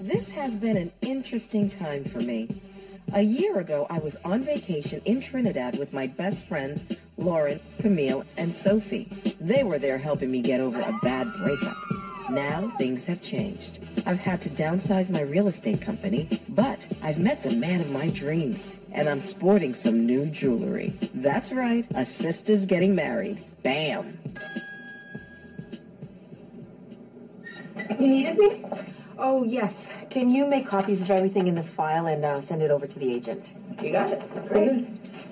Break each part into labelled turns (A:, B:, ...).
A: This has been an interesting time for me. A year ago, I was on vacation in Trinidad with my best friends, Lauren, Camille, and Sophie. They were there helping me get over a bad breakup. Now things have changed. I've had to downsize my real estate company, but I've met the man of my dreams, and I'm sporting some new jewelry. That's right, a sister's getting married. Bam!
B: You needed me?
A: Oh, yes. Can you make copies of everything in this file and uh, send it over to the agent?
B: You got it. Great.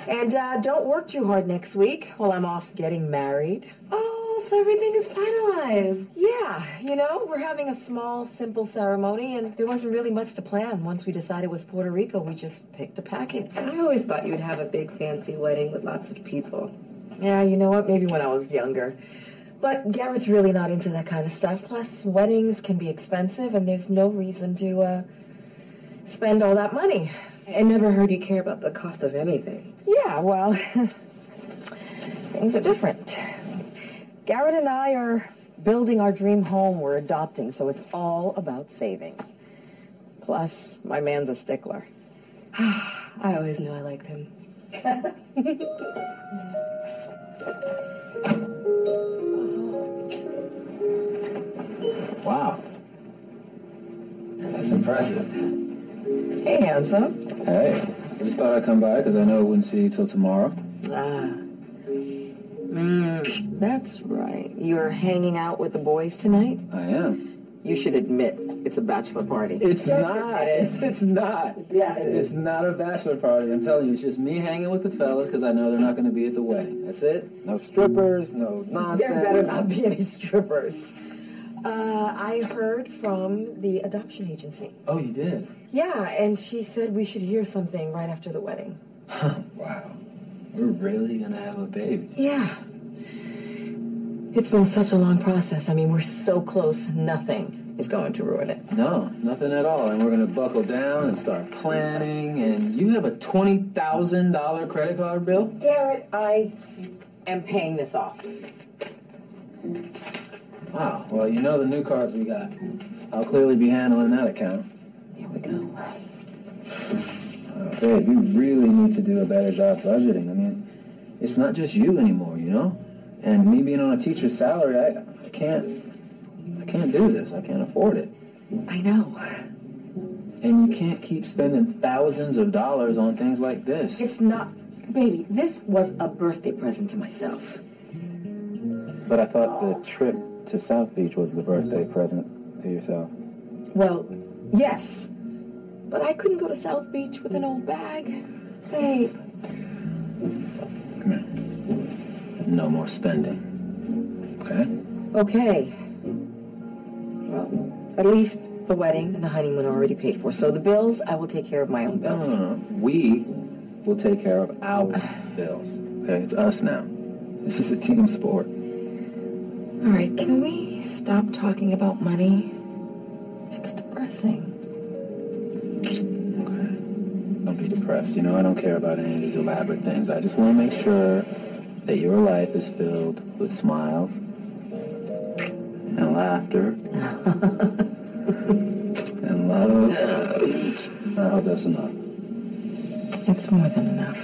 A: And uh, don't work too hard next week while I'm off getting married.
B: Oh, so everything is finalized.
A: Yeah, you know, we're having a small, simple ceremony, and there wasn't really much to plan. Once we decided it was Puerto Rico, we just picked a package.
B: I always thought you'd have a big fancy wedding with lots of people.
A: Yeah, you know what? Maybe when I was younger. But Garrett's really not into that kind of stuff. Plus, weddings can be expensive, and there's no reason to uh, spend all that money.
B: I never heard you care about the cost of anything.
A: Yeah, well, things are different. Garrett and I are building our dream home we're adopting, so it's all about savings. Plus, my man's a stickler.
B: I always knew I liked him.
C: Wow. That's impressive.
A: Hey, handsome.
C: Hey, I just thought I'd come by because I know I wouldn't see you till tomorrow.
A: Ah. Mm, that's right. You're hanging out with the boys tonight?
C: I am.
A: You should admit it's a bachelor party.
C: It's not. It's, it's not.
A: Yeah, it
C: It's not a bachelor party. I'm telling you, it's just me hanging with the fellas because I know they're not going to be at the wedding. That's it. No strippers, no nonsense.
A: There better not be any strippers. Uh, I heard from the adoption agency.
C: Oh, you did?
A: Yeah, and she said we should hear something right after the wedding.
C: wow. We're really going to have a baby.
A: Yeah. It's been such a long process. I mean, we're so close, nothing is going to ruin it.
C: No, nothing at all. And we're going to buckle down and start planning. And you have a $20,000 credit card bill?
A: Garrett, I am paying this off.
C: Wow. Well, you know the new cards we got. I'll clearly be handling that account.
A: Here we go.
C: Babe, you really need to do a better job budgeting. I mean, it's not just you anymore, you know? And me being on a teacher's salary, I, I can't, I can't do this. I can't afford it.
A: I know.
C: And you can't keep spending thousands of dollars on things like this.
A: It's not, baby, this was a birthday present to myself.
C: But I thought the trip to South Beach was the birthday present to yourself.
A: Well, yes. But I couldn't go to South Beach with an old bag. Babe.
C: Come here. No more spending. Okay?
A: Okay. Well, at least the wedding and the honeymoon are already paid for. So the bills, I will take care of my own
C: No,
A: bills.
C: no, no. We will take care of our bills. Okay? It's us now. This is a team sport.
A: All right, can we stop talking about money? It's depressing.
C: Okay. Don't be depressed. You know, I don't care about any of these elaborate things. I just want to make sure that your life is filled with smiles and laughter and love. I hope that's enough.
A: It's more than enough.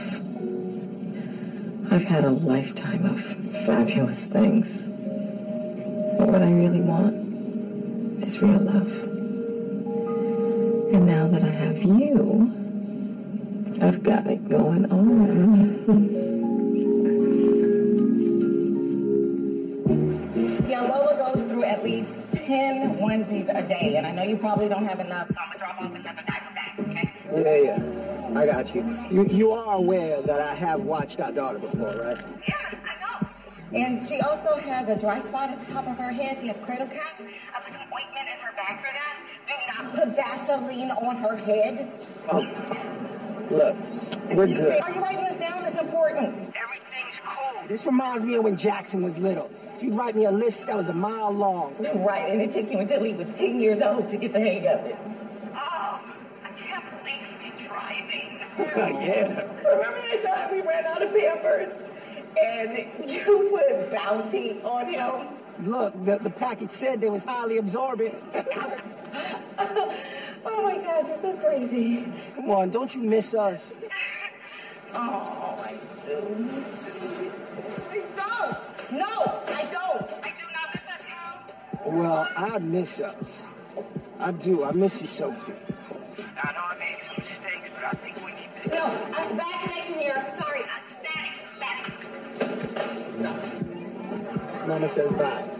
A: I've had a lifetime of fabulous things. But what I really want is real love. And now that I have you, I've got it going on.
D: Yeah, Lola goes through at least 10 onesies a day, and I know you probably don't have enough, so I'm gonna drop off another diaper bag, okay?
E: Yeah, yeah. I got you. You you are aware that I have watched our daughter before, right?
D: Yeah, I know. And she also has a dry spot at the top of her head. She has cradle cap. I put an ointment in her back for that. Do not put Vaseline on her head.
E: Oh, look, we're good.
D: Are you writing this down? It's important.
E: Everything's cool. This reminds me of when Jackson was little. He'd write me a list that was a mile long.
D: Right, and it took you until he was 10 years old to get the hang of it. Oh, I can't believe you're driving.
E: yeah.
D: Remember that time we ran out of Pampers? and you put bounty on him.
E: Look, the, the package said they was highly absorbent.
D: oh my God, you're so crazy.
E: Come on, don't you miss us?
D: Oh, I do. I don't. No, I don't. I do not miss us, Cal.
E: Well, I miss us. I do. I miss you, Sophie.
F: I know I made some mistakes, but I think we need to.
D: No, uh, bad connection here. Sorry. Daddy, Daddy.
E: Mama says bye.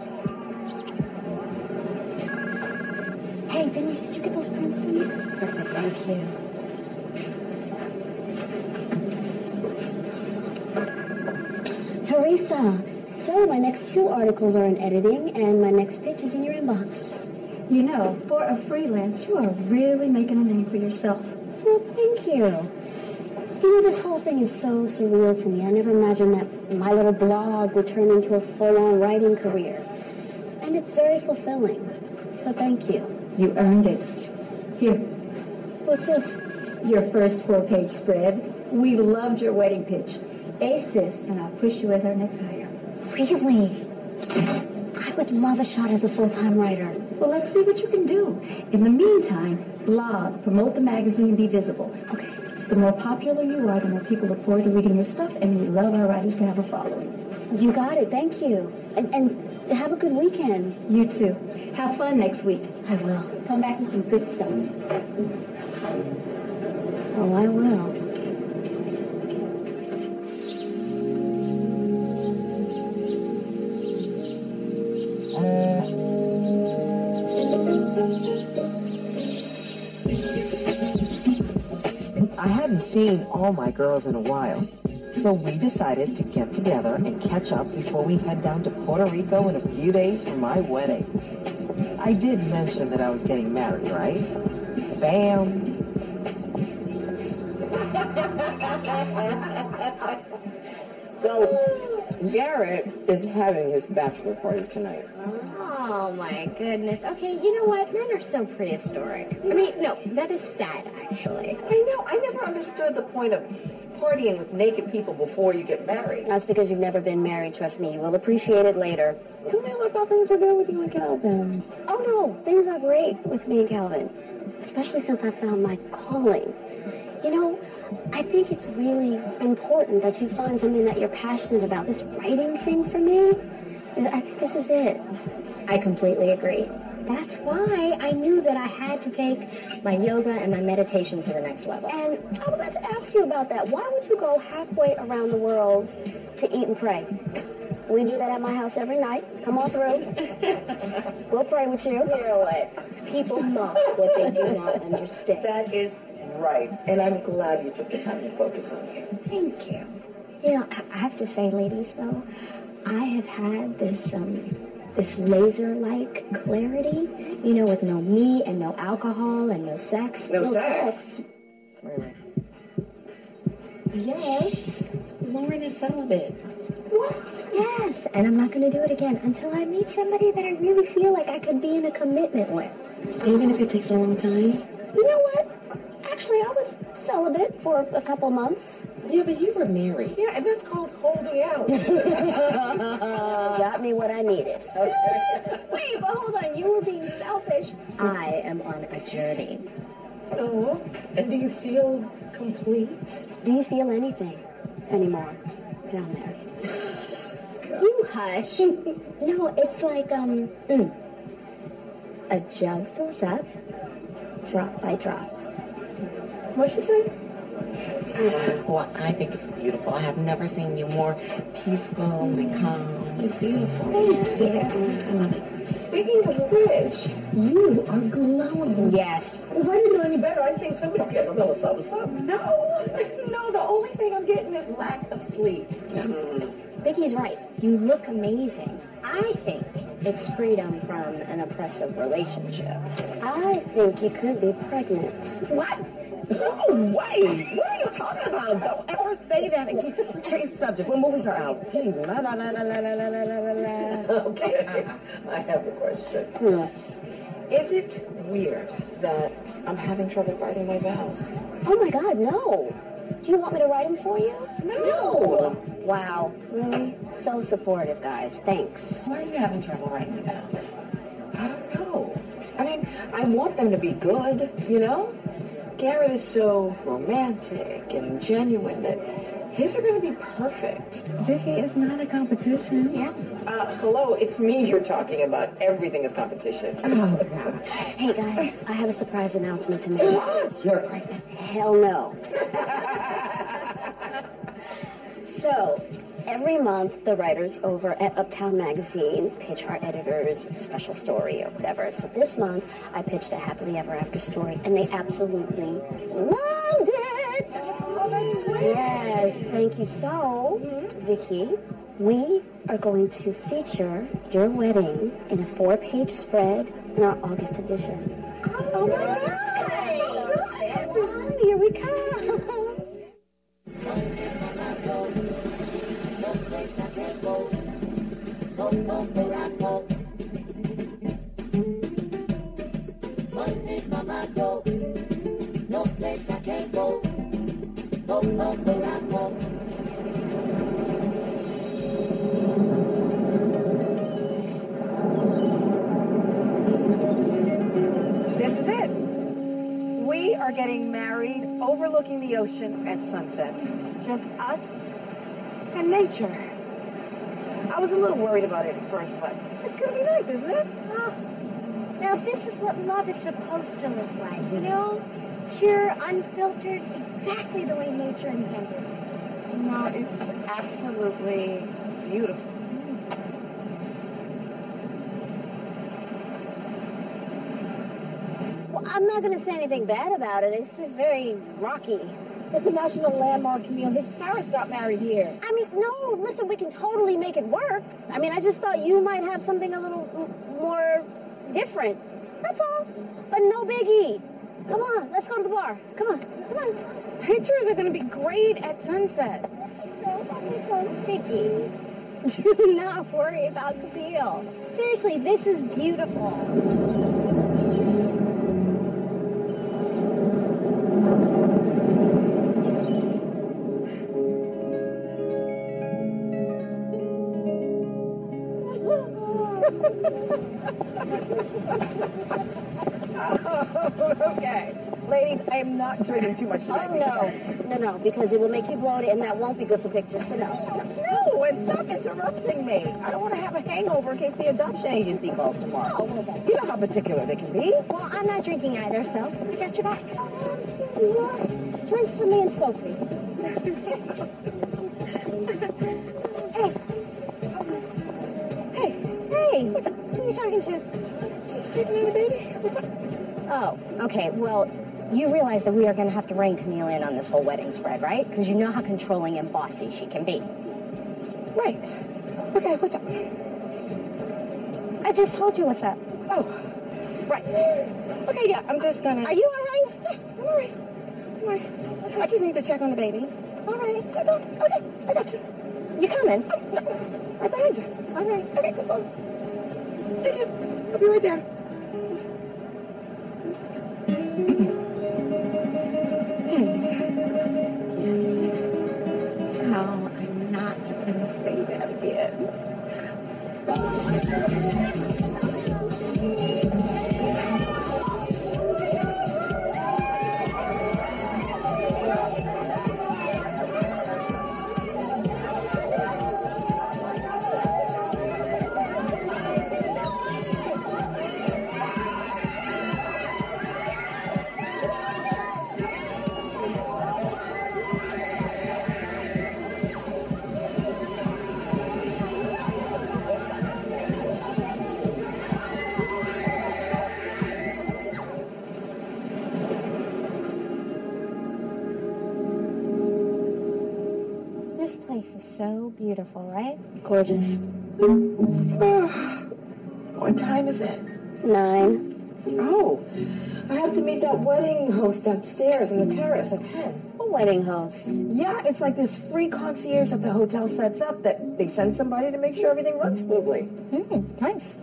G: Hey, Denise, did you get those prints for me? Perfect, thank you. Teresa, so my next two articles are in editing, and my next pitch is in your inbox.
H: You know, for a freelance, you are really making a name for yourself.
G: Well, thank you. You know, this whole thing is so surreal to me. I never imagined that my little blog would turn into a full-on writing career. And it's very fulfilling. So thank you.
H: You earned it. Here,
G: What's this?
H: your first full-page spread. We loved your wedding pitch. Ace this, and I'll push you as our next hire.
G: Really? I would love a shot as a full-time writer.
H: Well, let's see what you can do. In the meantime, blog, promote the magazine, be visible.
G: Okay.
H: The more popular you are, the more people look forward to reading your stuff, and we love our writers to have a following.
G: You got it. Thank you. And, and have a good weekend.
H: You too. Have fun next week.
G: I will. Come back with some good stuff. Oh, I will.
A: I hadn't seen all my girls in a while, so we decided to get together and catch up before we head down to Puerto Rico in a few days for my wedding. I did mention that I was getting married, right? Bam!
B: So, Garrett is having his bachelor party tonight.
I: Oh my goodness. Okay, you know what? Men are so prehistoric. I mean, no, that is sad, actually.
B: I know, I never understood the point of partying with naked people before you get married.
G: That's because you've never been married. Trust me, you will appreciate it later.
B: Camille, I thought things were good with you and Calvin.
G: Oh no, things are great with me and Calvin, especially since I found my calling. You know, I think it's really important that you find something that you're passionate about. This writing thing for me, I think this is it.
I: I completely agree. That's why I knew that I had to take my yoga and my meditation to the next level.
G: And I would like to ask you about that. Why would you go halfway around the world to eat and pray? We do that at my house every night. Come on through. we'll pray with you.
I: You know what? People mock what they do not understand.
B: That is right, and I'm glad you took the time to focus on you.
I: Thank you. You know, I I have to say, ladies, though, I have had this um this laser-like clarity. You know, with no meat and no alcohol and no sex.
B: No sex?
I: Really?
B: Yes. Lauren is celibate.
I: What? Yes, and I'm not going to do it again until I meet somebody that I really feel like I could be in a commitment with.
B: Even if it takes a long time?
G: You know what? Actually, I was celibate for a couple months.
B: Yeah, but you were married. Yeah, and that's called holding out.
G: Got me what I needed.
I: Wait, but hold on. You were being selfish. I am on a journey.
B: oh, and do you feel complete?
G: Do you feel anything anymore down there?
I: You hush. no, it's like um, mm, a jug fills up, drop by drop.
B: What'd she say?
J: Well, I think it's beautiful. I have never seen you more peaceful and calm. It's beautiful.
I: Thank you.
J: I.
B: Speaking of which, you are glowing.
I: Yes.
B: If I didn't know any better, I'd think somebody's getting a little something, something. No, no, the only thing I'm getting is lack of sleep.
I: Vicky's right. You look amazing. I think it's freedom from an oppressive relationship.
G: I think you could be pregnant.
B: What? No way! What are you talking about? Don't ever say that again. Change subject. When movies are out? La la la la la la la la la. Okay, I have a question. Is it weird that I'm having trouble writing my vows?
G: Oh my God, no. Do you want me to write them for you?
A: No.
G: Wow, really? So supportive, guys. Thanks.
A: Why are you having trouble writing it down? I don't know. I mean, I want them to be good, you know? Garrett is so romantic and genuine that his are going to be perfect.
K: Vicky, it's not a competition.
G: Yeah.
A: Uh, hello, it's me you're talking about. Everything is competition.
K: Oh, God.
G: Hey, guys, I have a surprise announcement to make.
A: You're pregnant.
G: Hell no. so, every month, the writers over at Uptown Magazine pitch our editors a special story or whatever. So this month, I pitched a happily ever after story, and they absolutely loved it.
A: Oh, that's great.
G: Yes, thank you. So, mm-hmm. Vicky, we are going to feature your wedding in a four-page spread in our August edition.
A: Oh, my God.
G: Here we come.
B: Ocean at sunset. Just us and nature. I was a little worried about it at first, but it's going to be nice, isn't it?
I: Oh, now this is what love is supposed to look like, you know? Pure, unfiltered, exactly the way nature intended.
B: No, it's absolutely beautiful.
G: Well, I'm not going to say anything bad about it. It's just very rocky.
L: It's a national landmark, Camille. His parents got married here.
G: I mean, no, listen, we can totally make it work. I mean, I just thought you might have something a little more different. That's all. But no biggie. Come on, let's go to the bar. Come on, come on.
B: Pictures are going to be great at sunset.
I: So, Vicky, do not worry about Camille. Seriously, this is beautiful.
B: I am not drinking too much
G: Oh,
B: tonight.
G: no. No, no, because it will make you bloated and that won't be good for pictures. So no.
B: No, and stop interrupting me. I don't want to have a hangover in case the adoption agency calls tomorrow. You know how particular they can be.
I: Well, I'm not drinking either, so we got your back. Drinks for me and Sophie. hey. Hey. Hey. Who are you talking to?
B: Just in the baby. What's up?
I: Oh, okay. Well, you realize that we are going to have to rein Camille in on this whole wedding spread, right? Because you know how controlling and bossy she can be.
B: Right. Okay, what's up?
I: I just told you what's up.
B: Oh, right. Okay, yeah, I'm just gonna.
I: Are you all right?
B: Yeah, I'm all right. I'm all right. I just need to check on the baby.
I: All right.
B: Okay, I got you.
I: You coming?
B: Oh, no, right behind you.
I: All right.
B: Okay, good. Thank you. I'll be right there.
A: That
G: Gorgeous.
A: What time is it?
G: Nine.
A: Oh, I have to meet that wedding host upstairs in the terrace at 10.
G: A wedding host.
A: Yeah, it's like this free concierge that the hotel sets up that they send somebody to make sure everything runs smoothly.
I: Hmm, nice.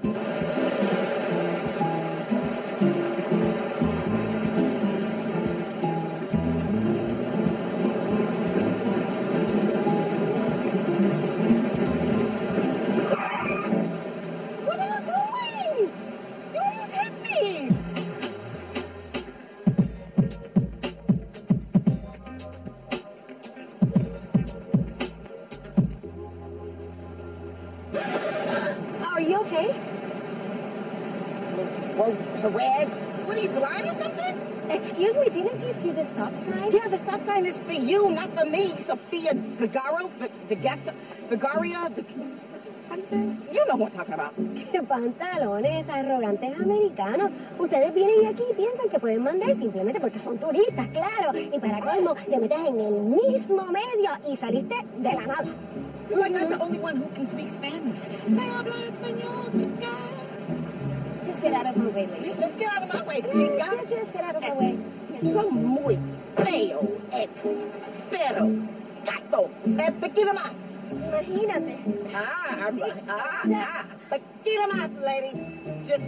G: Okay?
B: Was Perez? What are you blind or something?
G: Excuse me, didn't you see the stop sign?
B: Yeah, the stop sign is for you, not for me. Sophia Vigaro, guest, Vigaria, the, how do you say? You know what I'm talking about.
G: Pantalones arrogantes americanos. Ustedes vienen aquí y piensan que pueden mandar simplemente porque son turistas, claro. Y para colmo, te metes en el mismo medio y saliste de la nada.
B: You are not the only one who can speak Spanish. Se habla español, chica.
G: Just get out of my way, lady.
B: You just get out of my way, chica.
G: Yes, yes, get out of my way.
B: Son muy feo, eh, pero gato, eh, pequeño más.
G: Imagínate.
B: Ah, ah, ah, pequeño más, lady. Just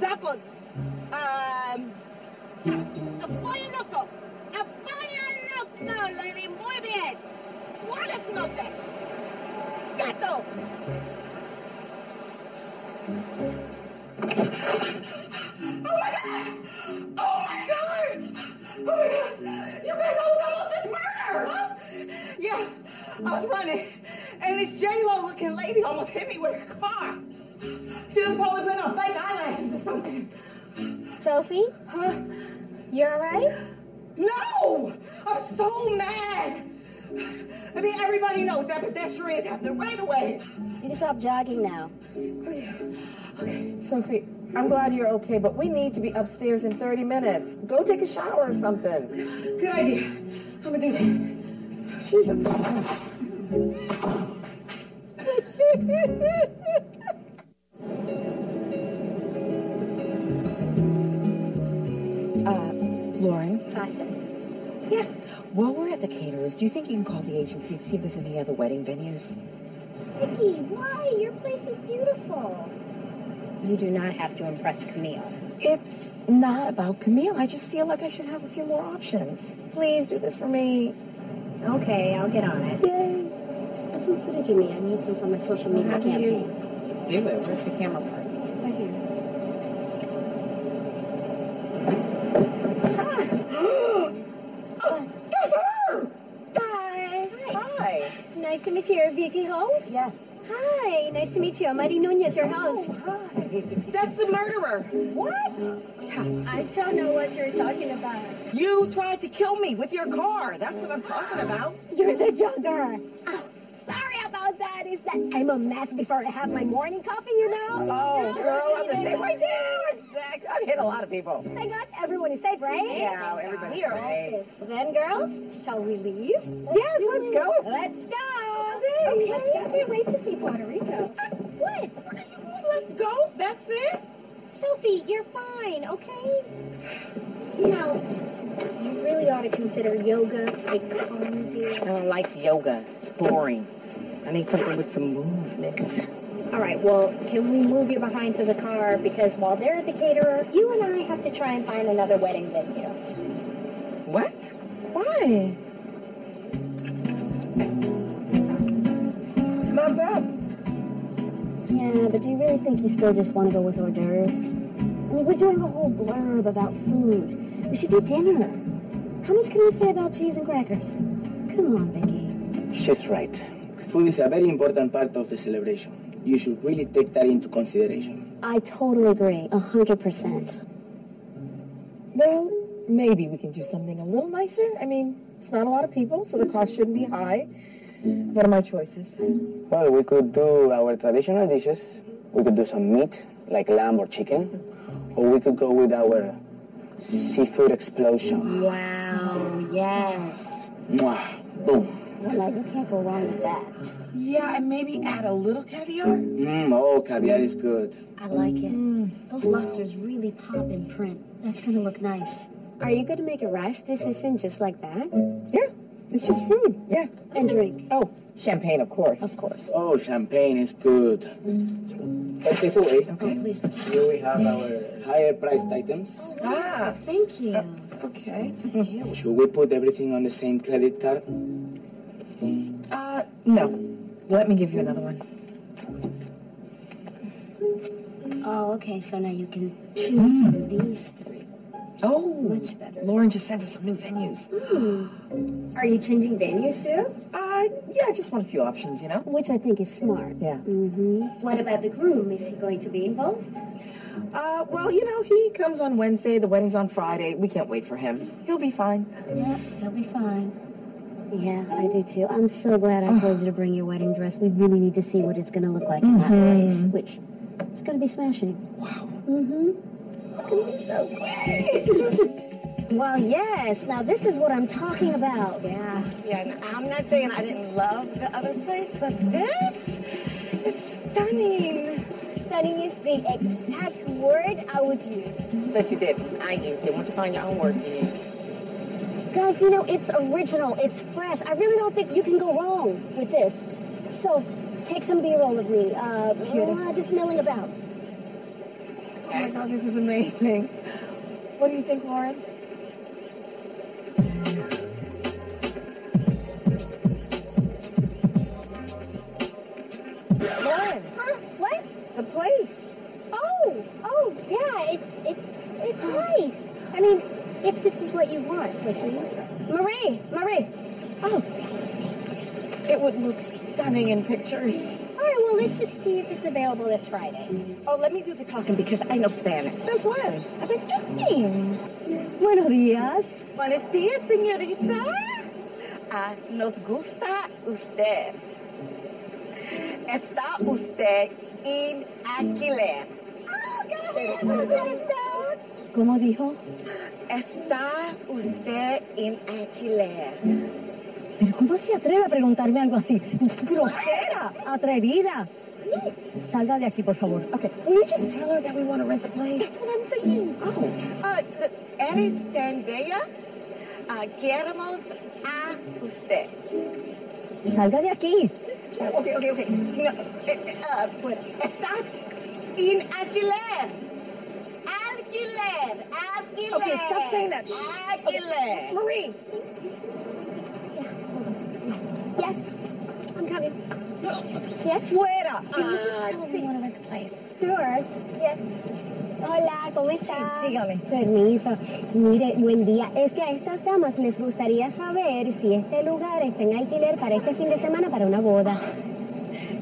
B: zapos. Um, a pollo loco. A pollo loco, lady. Muy bien. Buenas noches. Gato. Oh my god! Oh my god! Oh my god! You guys almost just murder! Huh? Yeah, I was running, and this J Lo looking lady almost hit me with her car. She was probably putting on fake eyelashes or something.
G: Sophie?
B: Huh?
G: You alright?
B: No! I'm so mad! I mean, everybody knows that pedestrians have the right of way.
G: You can stop jogging now.
A: Okay, Sophie, I'm glad you're okay, but we need to be upstairs in 30 minutes. Go take a shower or something.
B: Good idea. I'm gonna do that.
A: She's a uh, Lauren,
G: Process.
A: Yeah. while we're at the caterers, do you think you can call the agency and see if there's any other wedding venues?
G: Vicky, why? Your place is beautiful. You do not have to impress Camille.
A: It's not about Camille. I just feel like I should have a few more options. Please do this for me.
G: Okay, I'll get on it. Yay. Get some footage of me. I need some for my social media
A: How do you
G: campaign.
A: Do it. Where's the camera part?
G: Right here.
B: That's her!
G: Hi.
A: Hi.
G: Nice to meet you. You're Vicky Holmes?
A: Yes.
G: Hi. Nice to meet you. I'm Mari Nunez, your oh, host.
A: Hi.
B: That's the murderer.
G: What? I don't know what you're talking about.
B: You tried to kill me with your car. That's what I'm talking about.
G: You're the jogger. Ah. Oh, sorry about that. Is that I'm a mess before I have my morning coffee, you know?
B: Oh, girl, I'm the same way too. Exactly. I've hit a lot of people.
G: Thank God everyone is safe, right?
B: Yeah, everybody's
G: We are all
B: safe.
G: safe. Then, girls, shall we leave?
B: Yes, let's go.
G: Let's go. Okay. I can't wait to see Puerto Rico. What?
B: Let's go. That's it.
G: Sophie, you're fine, okay? You know, you really ought to consider yoga. It calms you.
A: I don't like yoga. It's boring. I need something with some movement.
G: All right, well, can we move you behind to the car? Because while they're at the caterer, you and I have to try and find another wedding venue.
A: What? Why?
B: Not bad.
G: Yeah, but do you really think you still just want to go with hors d'oeuvres? I mean, we're doing a whole blurb about food. We should do dinner. How much can we say about cheese and crackers? Come on, Becky.
F: She's right. Food is a very important part of the celebration. You should really take that into consideration.
G: I totally agree, a hundred percent.
A: Well, maybe we can do something a little nicer. I mean, it's not a lot of people, so the cost shouldn't be high. What are my choices?
F: Well, we could do our traditional dishes. We could do some meat, like lamb or chicken. Or we could go with our seafood explosion.
G: Wow, yes.
F: Mwah, boom.
G: Well, you can't go wrong with that.
A: Yeah, and maybe add a little caviar.
F: Mmm, oh, caviar is good.
G: I like it. Mm. Those lobsters really pop in print. That's gonna look nice. Are you going to make a rash decision just like that?
A: Yeah, it's just food. Yeah.
G: And drink.
A: Oh, champagne, of course.
G: Of course.
F: Oh, champagne is good. Mm. Take this away.
G: Oh, please.
F: Here we have our higher priced items.
A: Oh, ah,
G: Thank you.
A: Uh, okay.
F: Should we put everything on the same credit card?
A: Uh, no. Let me give you another one.
G: Oh, okay. So now you can choose from these three.
A: Oh,
G: Much better.
A: Lauren just sent us some new venues.
G: Are you changing venues too?
A: Uh, yeah, I just want a few options, you know?
I: Which I think is smart.
A: Yeah.
I: Mm-hmm. What about the groom? Is he going to be involved?
A: Uh, well, you know, he comes on Wednesday, the wedding's on Friday. We can't wait for him. He'll be fine.
I: Yeah, he'll be fine. Yeah, I do too. I'm so glad I told you to bring your wedding dress. We really need to see what it's going to look like in that place,
A: Mhm.
I: which it's going to be smashing.
A: Wow.
I: Mm-hmm. Well, yes. Now this is what I'm talking about. Yeah.
B: Yeah, and I'm not saying I didn't love the other place, but this is stunning.
I: Stunning is the exact word I would use.
B: But you didn't. I used it. Why don't you find your own word to use?
I: Guys, you know, it's original, it's fresh. I really don't think you can go wrong with this. So, take some B-roll of me. Uh, uh, just milling about.
A: Oh my God, this is amazing. What do you think, Lauren? Lauren,
I: Huh? What?
A: the place.
I: Oh, oh, yeah, it's, it's, it's nice. I mean, if this is what you want, Vicky. Marie, Marie. Oh,
A: It would look stunning in pictures.
I: all right, well, let's just see if it's available this Friday.
B: Oh, let me do the talking because I know Spanish.
A: Since when?
B: I've been studying.
M: Buenos días.
B: Buenos días, señorita. Ah, nos gusta usted. Está usted en alquiler.
M: ¿Cómo dijo?
B: Está usted en alquiler.
M: ¿Pero cómo se atreve a preguntarme algo así? ¡Grosera! ¡Atrevida! Salga de aquí, por favor.
A: Okay, will you just tell her that we want to rent the place?
B: That's what I'm saying. Oh. Uh, eres tan bella. Uh, queremos a usted.
M: Salga de aquí.
B: Okay, okay, okay. No, uh, pues, estás en alquiler. Alquiler. Alquiler.
A: Okay, stop saying that.
B: Alquiler.
A: Marie.
I: Yes, I'm coming. Yes?
A: Fuera.
B: Can you just tell her we want to rent the place?
I: Sure. Yes. Hola, ¿cómo está?
M: dígame.
I: Permiso. Mire, buen día. Es que a estas damas les gustaría saber si este lugar está en alquiler para este fin de semana para una boda.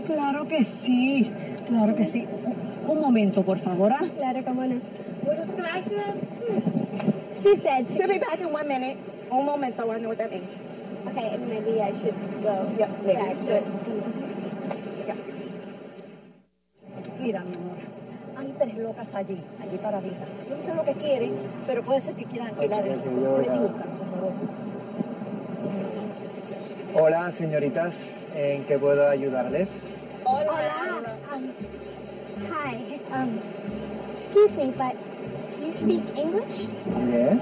M: Claro que sí. Claro que sí. Un momento, por favor. ¿ah?
I: Claro, cómo no. She said she...
B: She'll be back in one minute. Un momento, I know what that means.
I: Okay, maybe I should go.
B: Yeah, maybe
I: back.
B: you should.
M: Mira, mi amor. Hay tres locas allí, allí paraditas. Yo no sé lo que quieren, pero puede ser que quieran alquilar el.
E: Hola, señoritas. ¿En qué puedo ayudarles?
I: Hola. Um, hi. Um, excuse me, but do you speak English?
E: Yes.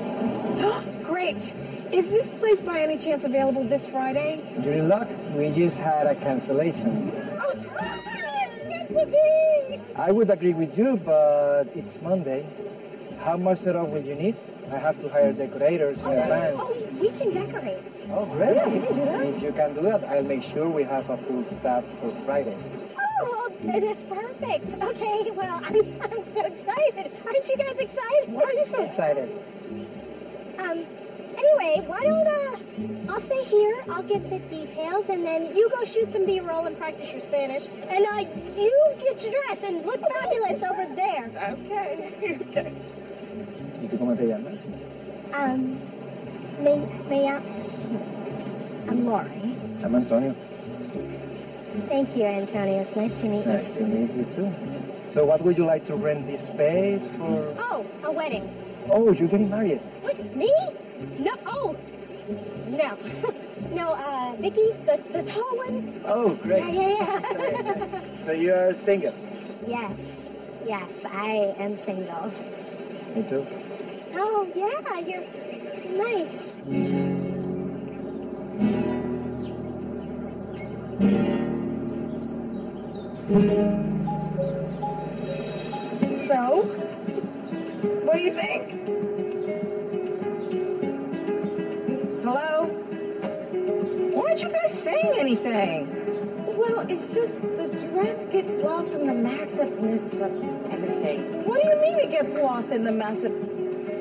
A: Great. Is this place by any chance available this Friday?
E: You're luck. We just had a cancellation.
I: Oh, it's good to be.
E: I would agree with you, but it's Monday. How much setup will you need? I have to hire decorators in advance.
I: Oh, we can decorate.
E: Oh, really?
A: Yeah, we can do that.
E: If you can do that, I'll make sure we have a full staff for Friday.
I: Oh, well, that's perfect. Okay, well, I'm, I'm so excited. Aren't you guys excited?
A: Why are you so excited?
I: Um, anyway, why don't, uh, I'll stay here, I'll get the details, and then you go shoot some B-roll and practice your Spanish, and, uh, you get your dress and look fabulous over there.
B: Okay. okay.
E: ¿Y tú cómo te llamas?
I: Um, me, me, I'm Lori.
E: I'm Antonio.
I: Thank you, Antonio. It's nice to meet
E: Nice
I: you.
E: Nice to meet you too. So what would you like to rent this space for?
I: Oh, a wedding.
E: Oh, you're getting married.
I: What, me? No, oh, no. no, uh, Vicky, the, the tall one?
E: Oh, great.
I: Yeah, yeah, yeah.
E: So you're single?
I: yes, yes, I am single.
E: Me too.
I: Oh, yeah, you're nice.
A: So, what do you think? Hello? Why aren't you guys saying anything?
B: Well, it's just the dress gets lost in the massiveness of everything.
A: What do you mean it gets lost in the massive...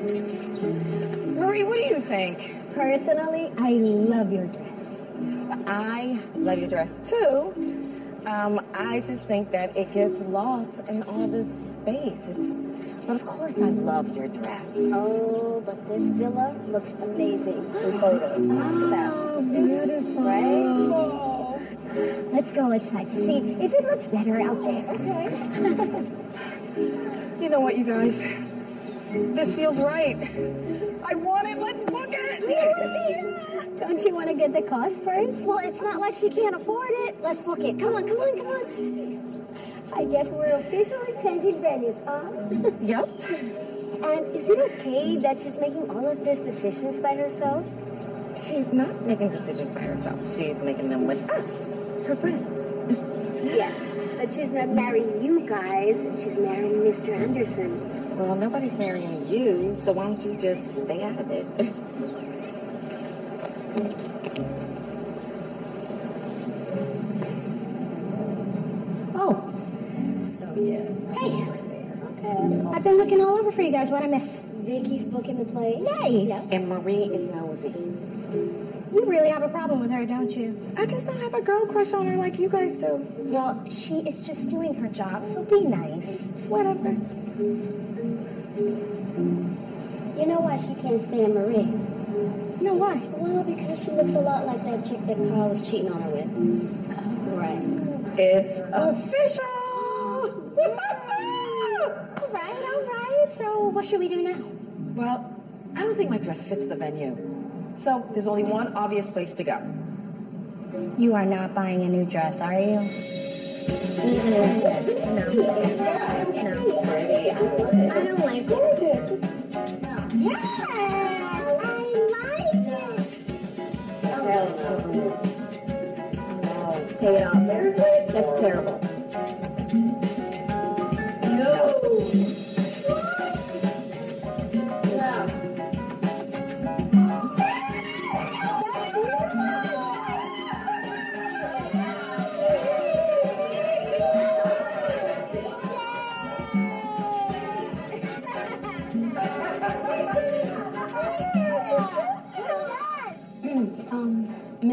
A: Marie, what do you think?
I: Personally, I love your dress.
A: I love your dress too. Um, I just think that it gets lost in all this space. It's, but of course, I love your dress.
I: Oh, but this villa looks amazing in photos.
G: Oh, beautiful.
I: Right?
G: Let's go inside to see if it looks better out there. Okay.
A: You know what, you guys? This feels right. I want it. Let's book it.
G: Don't you want to get the cost first?
I: Well, it's not like she can't afford it. Let's book it. Come on, come on, come on.
G: I guess we're officially changing venues, huh?
A: Yep.
G: And is it okay that she's making all of these decisions by herself?
A: She's not making decisions by herself. She's making them with us, her friends.
G: Yes, but she's not marrying you guys. She's marrying Mr. Anderson.
A: Well, nobody's marrying you, so why don't you just stay out of it?
I: Oh.
G: So, yeah.
I: Hey.
G: Okay, that's cool.
I: I've been looking all over for you guys. What'd I miss?
G: Vicky's booking the place.
I: Nice.
A: And Marie is nosy.
I: You really have a problem with her, don't you?
A: I just don't have a girl crush on her like you guys do.
I: Well, she is just doing her job, so be nice.
A: Whatever.
G: You know why she can't stand Marie?
I: No, why?
G: Well, because she looks a lot like that chick that Carl was cheating on her with. Right.
A: It's official!
I: All right, all right. So what should we do now?
A: well, I don't think my dress fits the venue. So there's only one obvious place to go.
I: You are not buying a new dress, are you?
G: I don't like it.
I: Yes, I like it.
A: Hell no.
G: Take it off. That's terrible.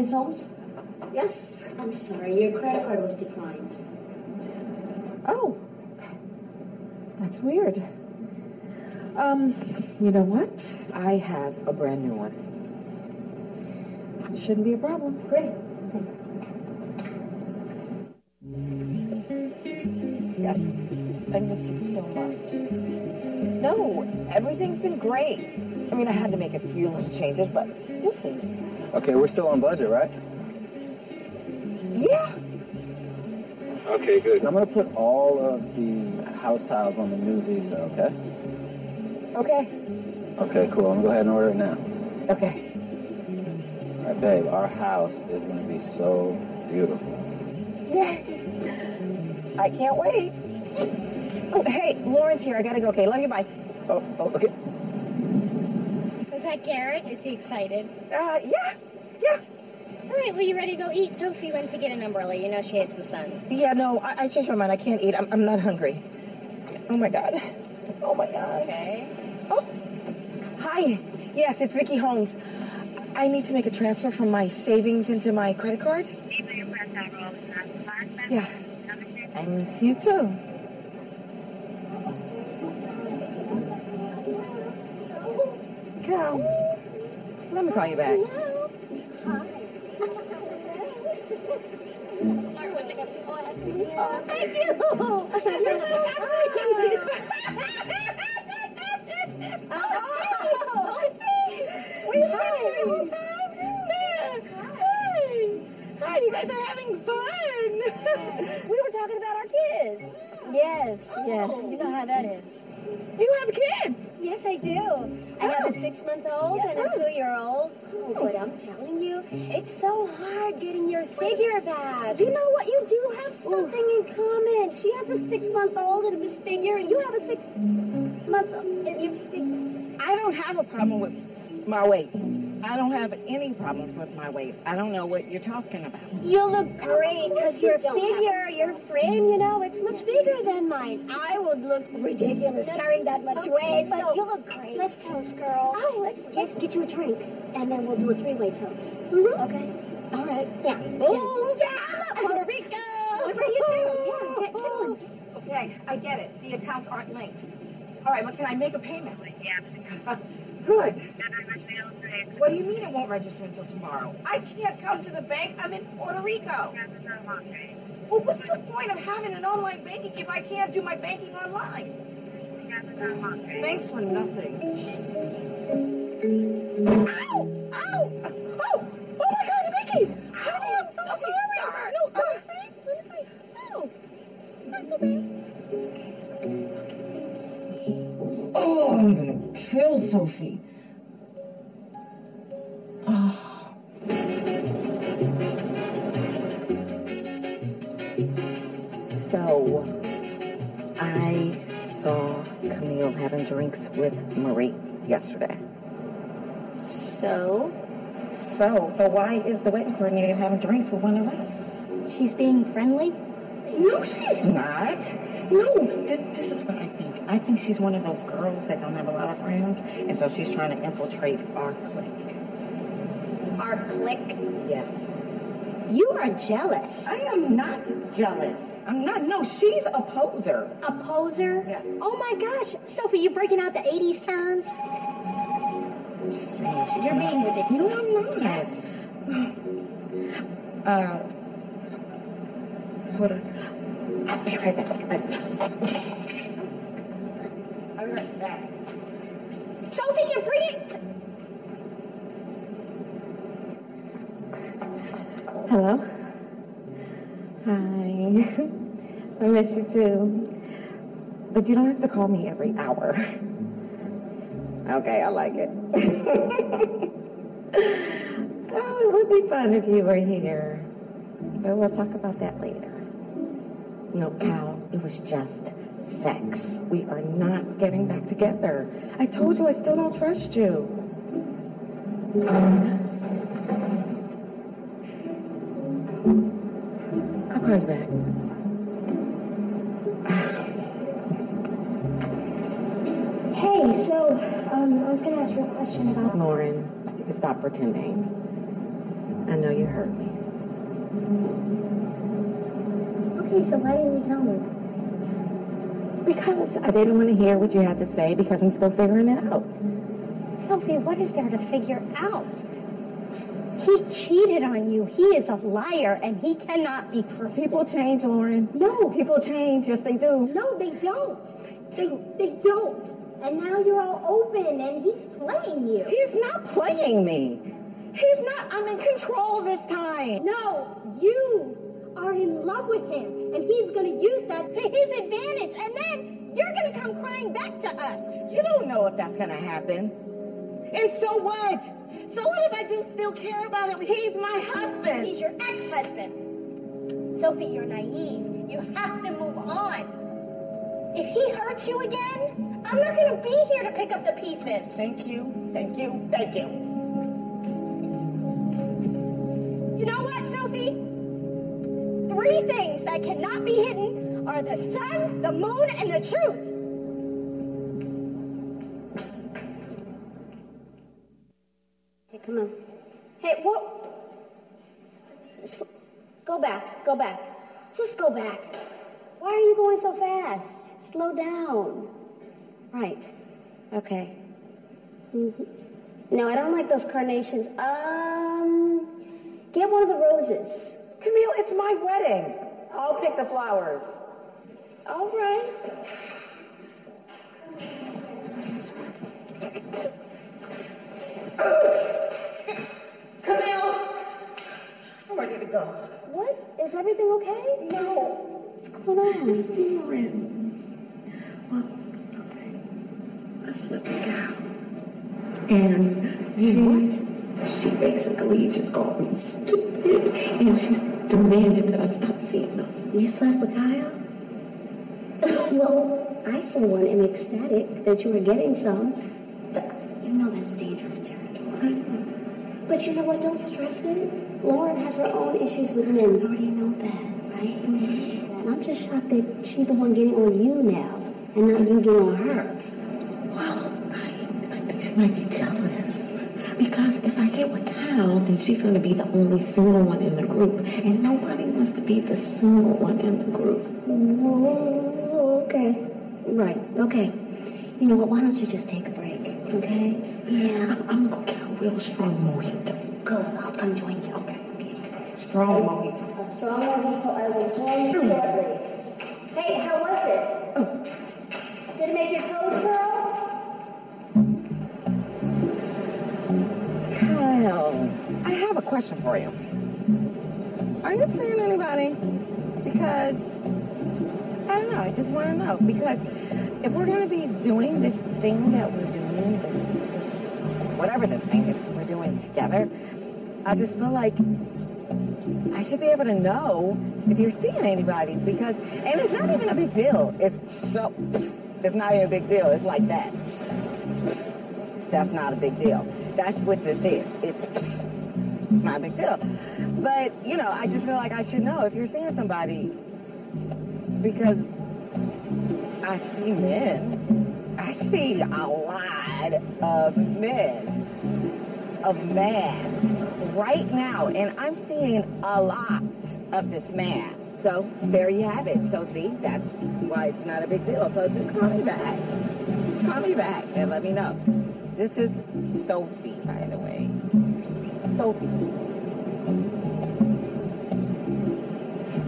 I: Miss Holmes?
G: Yes. I'm sorry, your credit card was declined.
A: Oh. That's weird. Um, you know what? I have a brand new one. Shouldn't be a problem.
G: Great.
A: Yes. I miss you so much. No, everything's been great. I mean, I had to make a few little changes, but you'll see.
C: Okay, we're still on budget, right?
A: Yeah.
C: Okay, good. I'm gonna put all of the house tiles on the new visa, okay?
A: Okay.
C: Okay, cool. I'm gonna go ahead and order it now.
A: Okay.
C: All right, babe, our house is gonna be so beautiful.
A: Yay. I can't wait. Oh, hey, Lauren's here. I gotta go. Okay, love you. Bye.
C: Oh, oh okay.
I: Is that Garrett? Is he excited?
A: Uh, yeah. Yeah.
I: All right, well, you ready to go eat? Sophie went to get an umbrella. You know she hates the sun.
A: Yeah, no, I, I changed my mind. I can't eat. I'm, I'm not hungry. Oh my god. Oh my god.
I: Okay.
A: Oh. Hi. Yes, it's Vicky Holmes. I need to make a transfer from my savings into my credit card. Yeah. I miss you too. Come. Let me call you back.
I: Oh, thank you. You're so sweet. oh, were you here the whole time? Yeah. Hi. Hi, you guys are having fun.
G: We were talking about our kids. Yes, yes. You know how that is.
A: You have kids.
G: Yes, I do. I have a oh. six-month-old and a two-year-old. Oh. oh, but I'm telling you, it's so hard getting your figure back. You know what? You do have something in common. She has a six-month-old and this figure, and you have a six-month-old and your figure.
A: I don't have a problem with my weight. I don't have any problems with my weight. I don't know what you're talking about.
G: You look great because your figure, your frame, you know, it's much bigger than mine. I would look ridiculous carrying that much weight, but you look great. Let's toast, girl. Oh, let's, let's get you a drink, and then we'll do a three-way toast. Mm-hmm. Okay?
I: All right. Yeah.
A: Oh, yeah! Puerto Rico!
I: What about you too? Yeah, get, get on.
A: Okay, I get it. The accounts aren't linked. All right, but can I make a payment?
N: Yeah.
A: Good.
N: Then I must mail it
A: What do you mean it won't register until tomorrow? I can't come to the bank. I'm in Puerto Rico. Well, what's the point of having an online banking if I can't do my banking online? Thanks for nothing. Ow! Ow! Oh! Oh my God! Honey, I'm so sorry. No, let me see. Let me see. Oh, it's not so bad. Gonna kill Sophie. Ah. So, I saw Camille having drinks with Marie yesterday.
I: So?
A: So, so why is the wedding coordinator having drinks with one of us?
I: She's being friendly?
A: No, she's not. No, this, this is what I think. I think she's one of those girls that don't have a lot of friends, and so she's trying to infiltrate our clique.
I: Our clique?
A: Yes.
I: You are jealous.
A: I am not jealous. I'm not. No, she's a poser.
I: A poser?
A: Yes.
I: Oh my gosh. Sophie, you're breaking out the 80s terms?
A: I'm just saying she's
I: You're
A: not-
I: being ridiculous.
A: No, I'm not. Uh, hold on. I'll be right back. I'll be right back.
I: Sophie, you're bringing...
B: Hello. Hi. I miss you too. But you don't have to call me every hour. Okay, I like it. oh, it would be fun if you were here. But we'll talk about that later. No, Cal, it was just sex. We are not getting back together. I told you I still don't trust you. I'll call you back.
I: Hey, so, um, I was going to ask you a question about...
B: Lauren, you can stop pretending. I know you hurt me.
I: Okay, so why didn't you tell me?
B: Because I didn't want to hear what you had to say because I'm still figuring it out.
I: Sophie, what is there to figure out? He cheated on you. He is a liar, and he cannot be trusted.
B: People change, Lauren.
I: No.
B: People change. Yes, they do.
I: No, they don't. They, they don't. And now you're all open, and he's playing you.
B: He's not playing me. He's not. I'm in control this time.
I: No, you are in love with him, and he's going to use that to his advantage, and then you're going to come crying back to us.
B: You don't know if that's going to happen. And so what? So what if I do still care about him? He's my husband.
I: He's your ex-husband. Sophie, you're naive. You have to move on. If he hurts you again, I'm not going to be here to pick up the pieces.
B: Thank you. Thank you. Thank you.
I: You know what, Sophie? Three things that cannot be hidden are the sun, the moon, and the truth. Hey, come on. Hey, what? Go back. Go back. Just go back. Why are you going so fast? Slow down. Right. Okay. Mhm. No, I don't like those carnations. Um, get one of the roses.
B: Camille, it's my wedding. I'll pick the flowers.
I: All right.
A: Camille! I'm ready to go.
I: What? Is everything okay?
A: No.
I: What's going on?
B: It's Lauren. Well, okay. Let's look at Cal. And she, what? She basically just called me stupid, and she's demanded that I stop seeing them.
I: You slept with Kyle? well, I, for one, am ecstatic that you were getting some. But you know that's dangerous territory. But you know what? Don't stress it. Lauren has her own issues with men. You already know that, right? And I'm just shocked that she's the one getting on you now, and not you getting on her.
B: Well, I, I think she might be jealous.
O: Because if I get with Cal, then she's going to be the only single one in the group. And nobody wants to be the single one in the group.
G: Whoa, okay. Right, okay. You know what? Why don't you just take a break, okay? Yeah.
O: I'm going to go get a real strong mojito.
G: Good. I'll come join you.
O: Okay. okay. Strong mojito.
G: A strong mojito. I will join you shortly. Hey, how was it? Oh. Did it make your toes curl?
B: Have a question for you. Are you seeing anybody? Because, I don't know, I just want to know. Because if we're going to be doing this thing that we're doing, this, whatever this thing is we're doing together, I just feel like I should be able to know if you're seeing anybody. Because, and it's not even a big deal. It's so, it's not even a big deal. It's like that. That's not a big deal. That's what this is. It's not a big deal. But, you know, I just feel like I should know if you're seeing somebody because I see men. I see a lot of men, of man right now, and I'm seeing a lot of this man. So there you have it. So see, that's why it's not a big deal. So just call me back. Just call me back and let me know. This is Sophie, by the way. Sophie.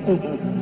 G: Scared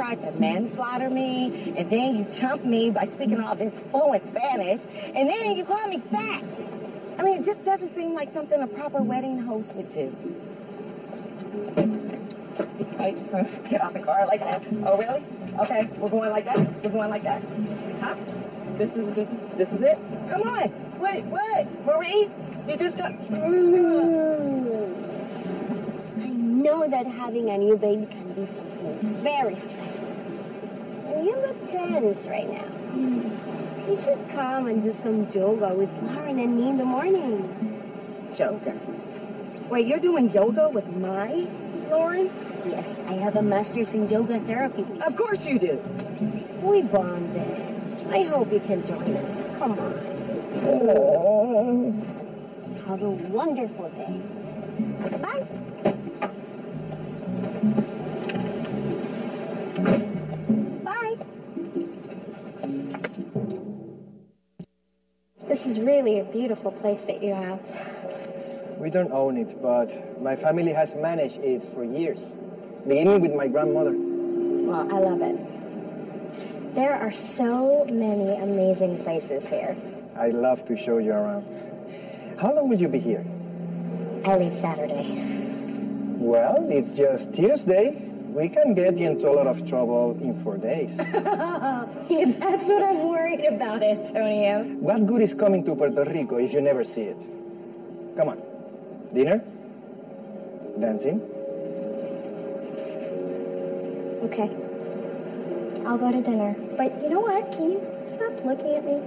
B: tried to manslaughter me, and then you chumped me by speaking all this fluent Spanish, and then you call me fat. I mean, it just doesn't seem like something a proper wedding host would do. I just want to get out the car like that. Oh, really? Okay, we're going like that? We're going like that? Huh? This is, this, this is it? Come on. Wait, what? Marie? You just got...
G: I know that having a new baby can be something very stressful. And you look tense right now. You should come and do some yoga with Lauren and me in the morning.
B: Yoga. Wait, you're doing yoga with my Lauren?
G: Yes, I have a master's in yoga therapy.
B: Of course you do.
G: We bonded. I hope you can join us. Come on.
B: Oh.
G: Have a wonderful day. Bye. Really a beautiful place that you have.
E: We don't own it, but my family has managed it for years, beginning with my grandmother.
G: Well, I love it. There are so many amazing places here.
E: I'd love to show you around. How long will you be here?
G: I leave Saturday.
E: Well, it's just Tuesday. We can get you into a lot of trouble in four days.
G: yeah, that's what I'm worried about, Antonio.
E: What good is coming to Puerto Rico if you never see it? Come on. Dinner? Dancing?
G: Okay. I'll go to dinner. But you know what? Can you stop looking at me?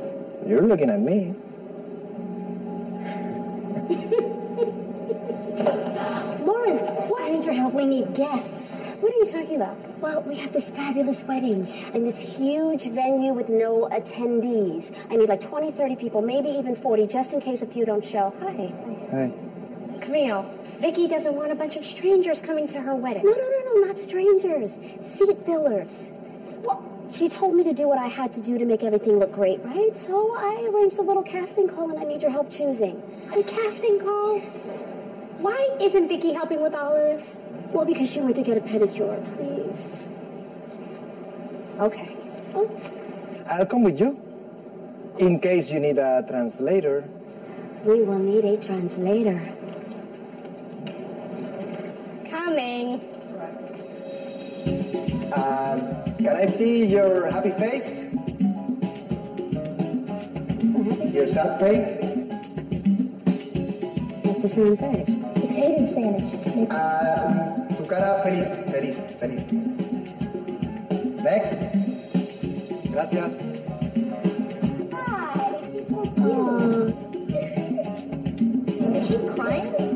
E: You're looking at me.
G: Lauren, what? I need your help. We need guests. What are you talking about? Well, we have this fabulous wedding and this huge venue with no attendees. I need like 20, 30 people, maybe even 40, just in case a few don't show. Hi.
E: Hi.
G: Camille, Vicky doesn't want a bunch of strangers coming to her wedding. No, no, no, no, not strangers. Seat fillers. Well, she told me to do what I had to do to make everything look great, right? So I arranged a little casting call and I need your help choosing. A casting call? Yes. Why isn't Vicky helping with all of this? Well, because she went to get a pedicure, please.
B: Okay.
G: Oh,
E: I'll come with you. In case you need a translator.
G: we will need a translator. Coming.
E: Um, can I see your happy face? Your sad face?
G: What's the same face?
I: You Say it in Spanish.
E: Ah, tu cara feliz, feliz, feliz. Next. Gracias.
I: Is she crying?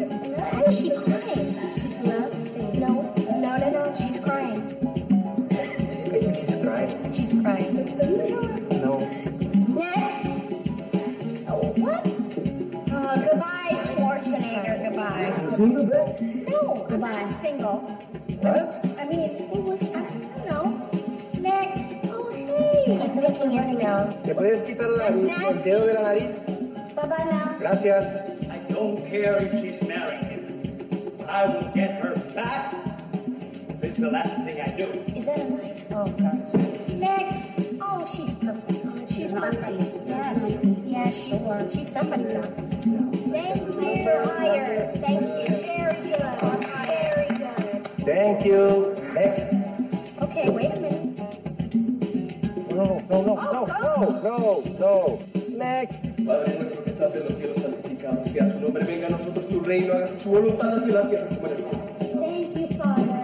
E: Single. What?
I: I mean, it was, I don't know. Next. Oh, hey. He's making his nose.
E: ¿Te puedes quitar la- el dedo de la nariz?
I: Bye-bye now.
E: Gracias.
P: I don't care if she's married him. But I will get her back. If it's the last thing I do.
I: Is that a knife? Oh, gosh. Next. Oh, she's perfect. She's perfect. Yes. Yes, she's, she's somebody Johnson. Thank you. Higher. Thank you. Very good. Very good.
E: Thank you. Next.
I: Okay, wait a minute.
E: No, no, no, no, oh, no, no, no. Next.
Q: Padre nuestro que estás en los cielos, santificado sea tu nombre. Venga a nosotros tu reino, hágase su voluntad así en la tierra como en el cielo.
I: Thank you, Father.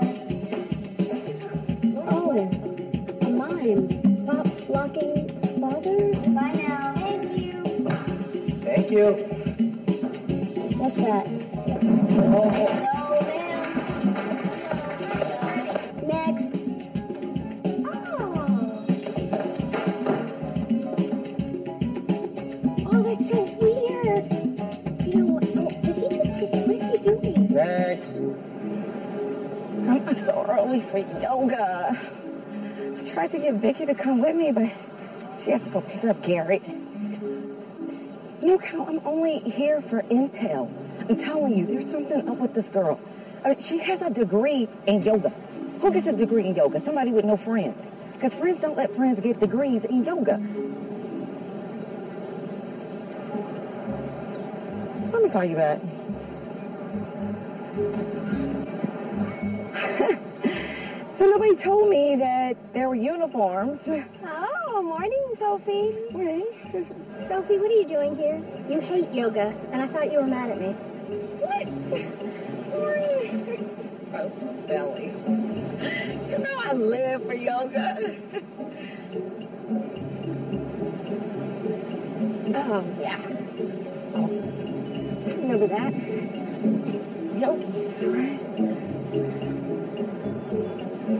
G: Oh, a mime. Pop's flocking father?
I: Bye now. Thank you.
E: Thank you.
G: What's that?
I: No,
B: early for yoga. I tried to get Vicky to come with me, but she has to go pick up. You know, Cal, I'm only here for intel. I'm telling you, there's something up with this girl. I mean, she has a degree in yoga. Who gets a degree in yoga? Somebody with no friends. Because friends don't let friends get degrees in yoga. Let me call you back. nobody told me that there were uniforms.
I: Oh, morning, Sophie.
B: Morning.
I: Sophie, what are you doing here? You hate yoga, and I thought you were mad at me.
B: What? Oh, belly. You know I live for yoga. oh, yeah. Oh, I remember that. Yogis, right?
C: Really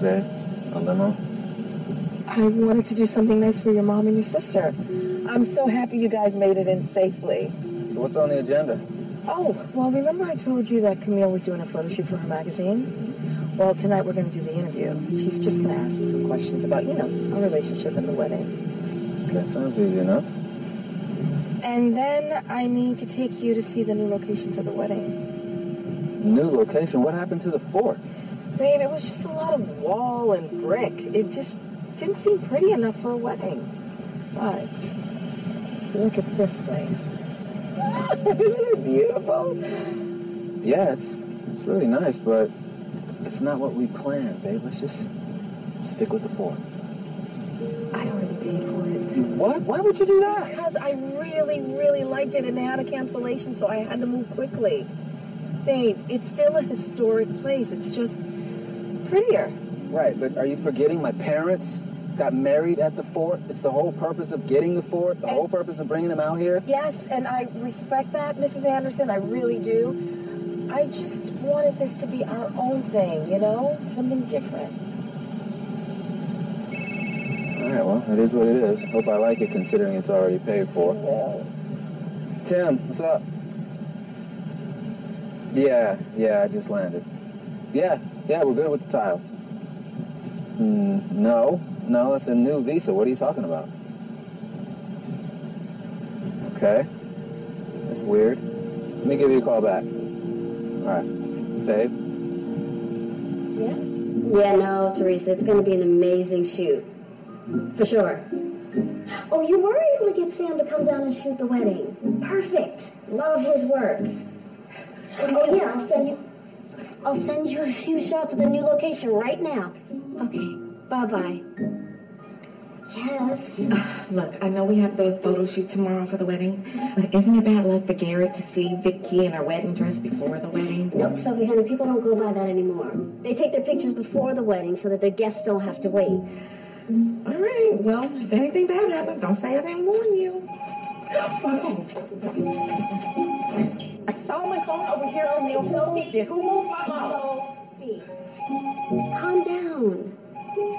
C: bad? A limo?
B: I wanted to do something nice for your mom and your sister. I'm so happy you guys made it in safely.
C: So what's on the agenda?
B: Oh, well, remember I told you that Camille was doing a photo shoot for her magazine? Well, tonight we're going to do the interview. She's just going to ask us some questions about, you know, our relationship and the wedding.
C: That sounds easy enough.
B: And then I need to take you to see the new location for the wedding.
C: New location? What happened to the fort?
B: Babe, it was just a lot of wall and brick. It just didn't seem pretty enough for a wedding. But look at this place. Isn't it beautiful?
C: Yes, it's really nice, but it's not what we planned, babe. Let's just stick with the four.
B: I already paid for it.
C: What? Why would you do that?
B: Because I really, really liked it and they had a cancellation, so I had to move quickly. Babe, it's still a historic place. It's just prettier.
C: Right, but are you forgetting my parents got married at the fort? It's the whole purpose of getting the fort, the whole purpose of bringing them out here.
B: Yes, and I respect that, Mrs. Anderson. I really do.
J: I just wanted this to be our own thing, you know? Something different.
C: All right, well, it is what it is. Hope I like it considering it's already paid for. Yeah. Tim, what's up? Yeah, yeah, I just landed. Yeah, yeah, we're good with the tiles. Mm, no, no, that's a new visa. What are you talking about? Okay. That's weird. Let me give you a call back. All right. Babe?
G: Yeah, Yeah, no, Teresa, it's going to be an amazing shoot. For sure. Oh, you were able to get Sam to come down and shoot the wedding. Perfect. Love his work. Oh yeah, I'll send you. I'll send you a few shots of the new location right now. Okay. Bye bye. Yes.
B: Ah, look, I know we have the photo shoot tomorrow for the wedding, but isn't it bad luck for Garrett to see Vicky in her wedding dress before the wedding?
G: No, Sophie, honey, people don't go by that anymore. They take their pictures before the wedding so that their guests don't have to wait.
B: All right. Well, if anything bad happens, don't say I didn't warn you. Oh. I saw my phone over here on the Sophie. Who moved my phone?
G: Sophie. Calm down.
B: Hello.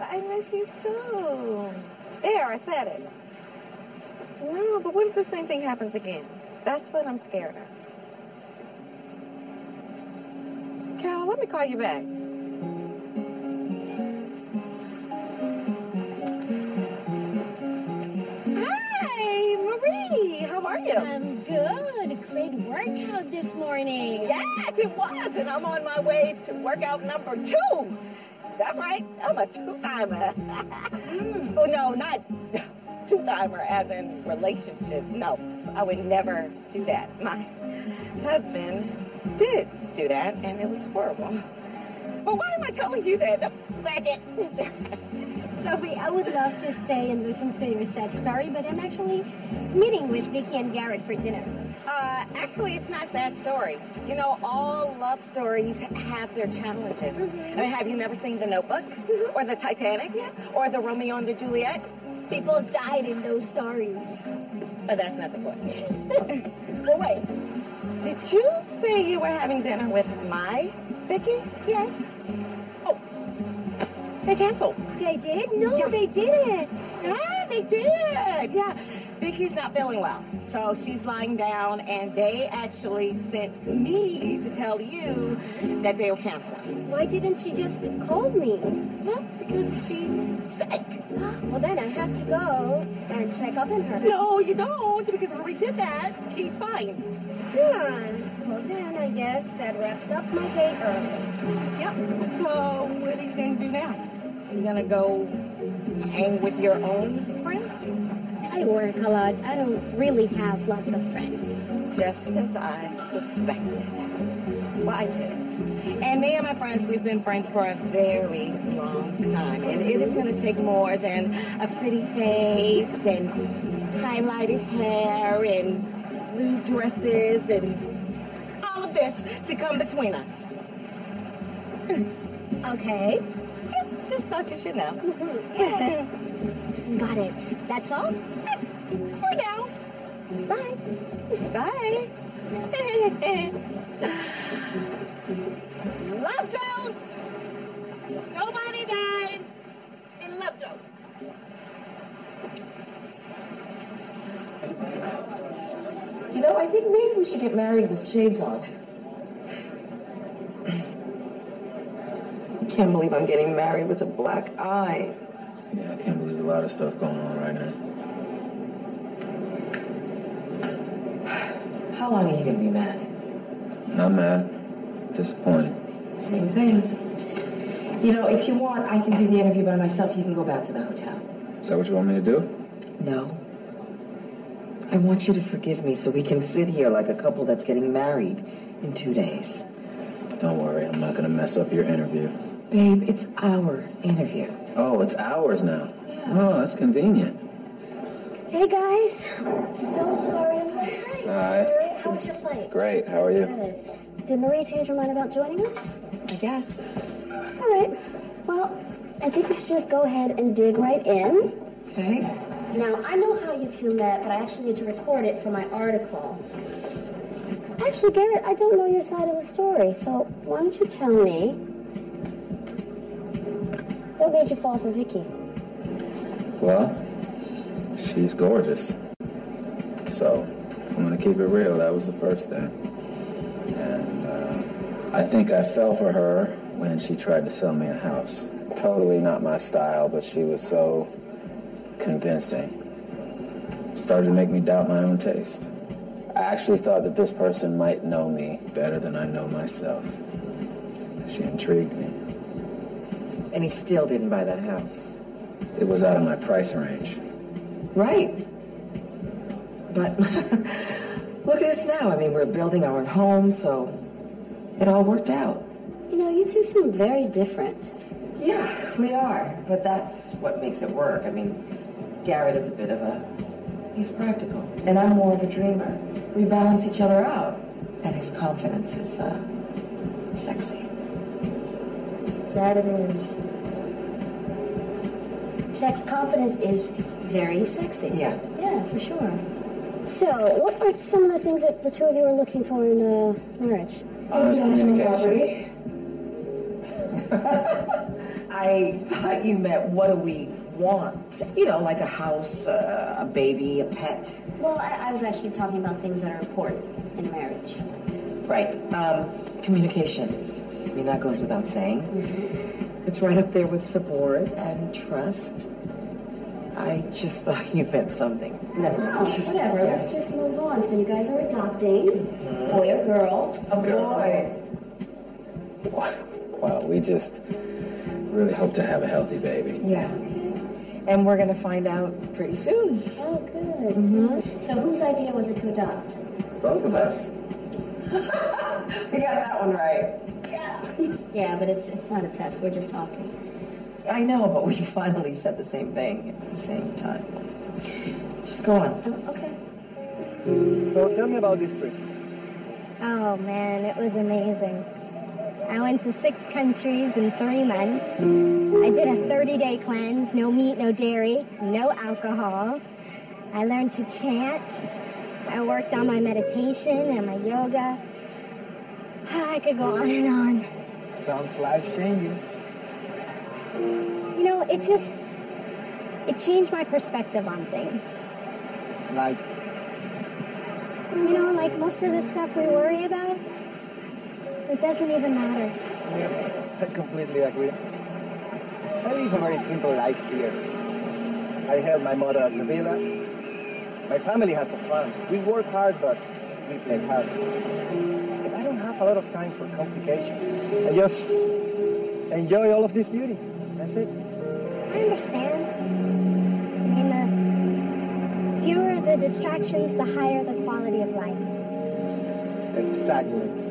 B: I miss you too. There, I said it. No, but what if the same thing happens again? That's what I'm scared of. Cal, let me call you back. Are you?
R: I'm good. Great workout this morning.
B: Yes, it was, and I'm on my way to workout number two. That's right, I'm a two-timer. Hmm. oh no, not two-timer as in relationships. No, I would never do that. My husband did do that, and it was horrible. But why am I telling you that? Smack it.
R: Sophie, I would love to stay and listen to your sad story, but I'm actually meeting with Vicky and Garrett for dinner.
B: Uh, actually, it's not that story. You know, all love stories have their challenges. I mean, have you never seen The Notebook? Or The Titanic? Or The Romeo and the Juliet?
R: People died in those stories.
B: But that's not the point. well, wait. Did you say you were having dinner with my Vicky?
R: Yes.
B: They canceled.
R: They did? No, they didn't.
B: Yeah, they did. Yeah, Vicky's not feeling well, so she's lying down, and they actually sent me to tell you that they were canceling.
R: Why didn't she just call me?
B: Well, because she's sick.
R: Well, then I have to go and check up on her.
B: No, you don't, because if we did that, she's fine.
R: Yeah. Well, then I guess that wraps up my day early.
B: Yep. So what are you going to do now? You going to go hang with your own friends?
R: I work a lot. I don't really have lots of friends.
B: Just as I suspected. Well, I do. And me and my friends, we've been friends for a very long time. And it is going to take more than a pretty face and highlighted hair and blue dresses and all of this to come between us.
R: Okay.
B: Just thought you should know.
R: Got it. That's all?
B: For now.
R: Bye.
B: Bye. Love Jones! Nobody died in Love Jones.
J: You know, I think maybe we should get married with shades on.
B: I can't believe I'm getting married with a black eye.
C: Yeah, I can't believe a lot of stuff going on right now.
J: How long are you going to be mad?
C: Not mad. Disappointed.
J: Same thing. You know, if you want, I can do the interview by myself. You can go back to the hotel.
C: Is that what you want me to do?
B: No. I want you to forgive me so we can sit here like a couple that's getting married in two days.
C: Don't worry, I'm not gonna mess up your interview.
B: Babe, it's our interview.
C: Oh, it's ours now. Oh, that's convenient.
R: Hey, guys. So sorry I'm late.
C: All right.
R: How was your flight?
C: Great. How are you?
R: Good.
G: did Marie change her mind about joining us?
S: I guess.
G: All right. Well, I think we should just go ahead and dig right in.
S: Okay.
G: Now, I know how you two met, but I actually need to record it for my article. Actually, Garrett, I don't know your side of the story, so why don't you tell me what made you fall for Vicky?
C: Well, she's gorgeous. So, if I'm gonna keep it real, that was the first thing. And uh, I think I fell for her when she tried to sell me a house. Totally not my style, but she was so convincing. Started to make me doubt my own taste. I actually thought that this person might know me better than I know myself. She intrigued me.
A: And he still didn't buy that house.
C: It was out of my price range.
A: Right. But look at us now. I mean, we're building our own home, so it all worked out.
G: You know, you two seem very different.
A: Yeah, we are. But that's what makes it work. I mean, Garrett is a bit of a. He's practical. And I'm more of a dreamer. We balance each other out. And his confidence is, uh, sexy.
G: That it is. Sex confidence is very sexy.
A: Yeah.
G: Yeah, for sure. So, what are some of the things that the two of you are looking for in uh, marriage?
C: Honest communication.
A: property. I thought you meant what do we want? You know, like a house, uh, a baby, a pet.
G: Well, I, I was actually talking about things that are important in marriage.
A: Right. Um, communication. I mean, that goes without saying. It's right up there with support and trust. I just thought you meant something. Never
G: Oh,
A: mind.
G: whatever. Let's just move on. So, you guys are adopting, boy or girl?
A: A boy.
C: Well, we just really hope to have a healthy baby.
A: Yeah. And we're going to find out pretty soon.
G: Oh, good.
A: Mm-hmm.
G: So, whose idea was it to adopt?
C: Both of us.
A: We got that one right.
G: Yeah, yeah, but it's it's not a test. We're just talking.
A: I know, but we finally said the same thing at the same time. Just go on.
G: Oh, okay.
E: So tell me about this trip.
I: Oh man, it was amazing. I went to six countries in three months. I did a 30 day cleanse no meat, no dairy, no alcohol. I learned to chant. I worked on my meditation and my yoga. I could go on and on.
E: Sounds life changing.
I: You know, it just, it changed my perspective on things.
E: Like,
I: You know, like most of the stuff we worry about, it doesn't even matter.
E: yeah, I completely agree. I live a very simple life here. I help my mother at the villa. My family has a farm. We work hard, but we play hard. But I don't have a lot of time for complications. I just enjoy all of this beauty. That's it.
I: I understand. I mean, the uh, fewer the distractions, the higher the quality of life.
E: Exactly.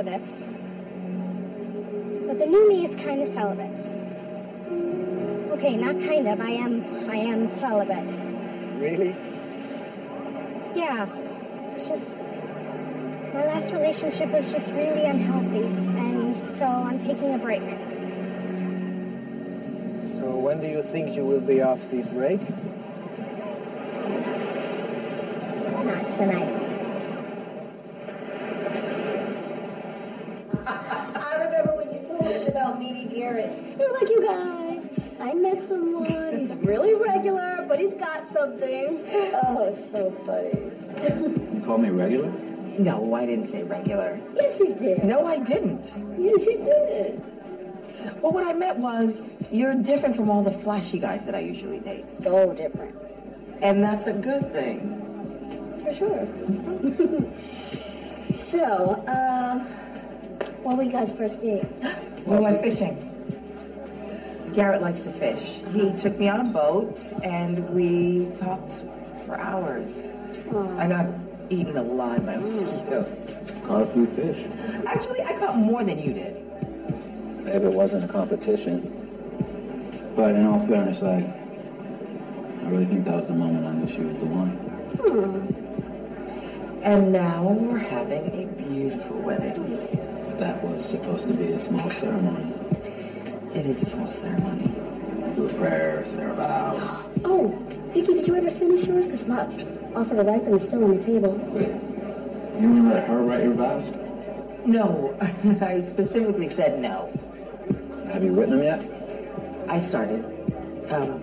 I: Over this. But the new me is kind of celibate. Okay, not kind of. I am. I am celibate.
E: Really?
I: Yeah. It's just my last relationship was just really unhealthy, and so I'm taking a break.
E: So when do you think you will be off this break?
I: Not tonight.
G: I remember when you told us about meeting Garrett. You were like, you guys, I met someone. He's really regular, but he's got something. Oh, it's so funny.
C: You call me regular?
A: No, I didn't say regular.
G: Yes, you did.
A: No, I didn't.
G: Yes, you did.
A: Well, what I meant was you're different from all the flashy guys that I usually date.
G: So different.
A: And that's a good thing.
G: For sure. so, uh, when were you guys first date?
A: We went fishing. Garrett likes to fish. He took me on a boat and we talked for hours. I got eaten alive by mosquitoes.
C: Caught a few fish.
A: Actually, I caught more than you did.
C: Maybe it wasn't a competition. But in all fairness, I, I really think that was the moment I knew she was the one. Hmm.
A: And now we're having a beautiful wedding.
C: That was supposed to be a small ceremony.
A: It is a small ceremony.
C: Do a prayer, say our vows.
G: Oh, Vicky, did you ever finish yours? Because my offer to write them is still on the table.
C: Wait, You want to let her write your vows?
A: No, I specifically said no.
C: Have you written them yet?
A: I started. Um,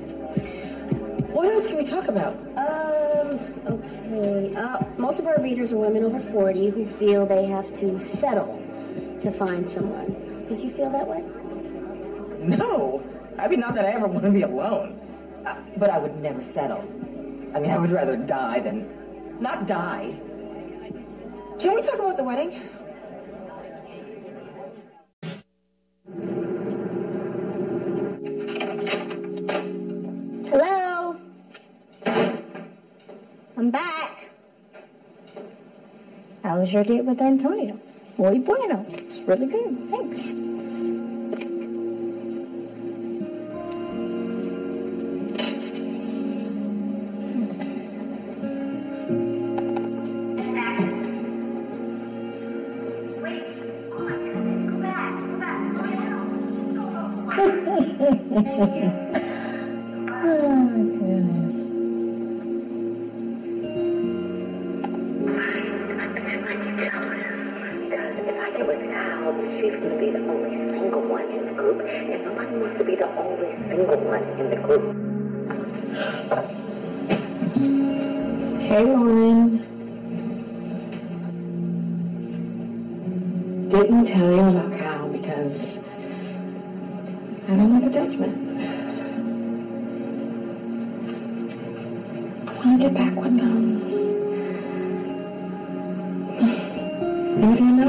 A: what else can we talk about?
G: Um, okay. Uh, most of our readers are women over 40 who feel they have to settle to find someone. Did you feel that way?
A: No. I mean, not that I ever want to be alone. Uh, but I would never settle. I mean, I would rather die than not die. Can we talk about the wedding?
I: Hello? I'm back. How was your date with Antonio? Muy bueno. It's really good. Thanks.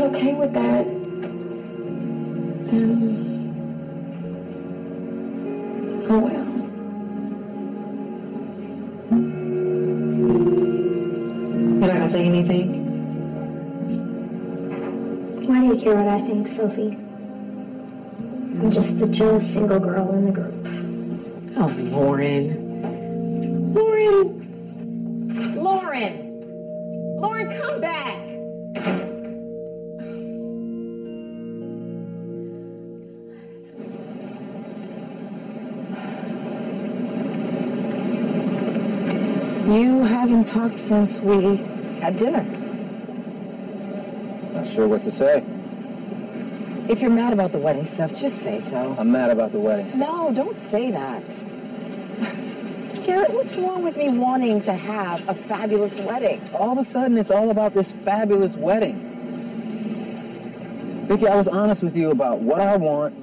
A: Okay with that, then oh well. You're not gonna say anything?
I: Why do you care what I think, Sophie? I'm just the jealous single girl in the group.
A: Oh, Lauren. Talked since we had dinner.
C: Not sure what to say.
A: If you're mad about the wedding stuff, just say so.
C: I'm mad about the wedding.
A: No, don't say that. Garrett, what's wrong with me wanting to have a fabulous wedding?
C: All of a sudden, it's all about this fabulous wedding. Vicky, I was honest with you about what I want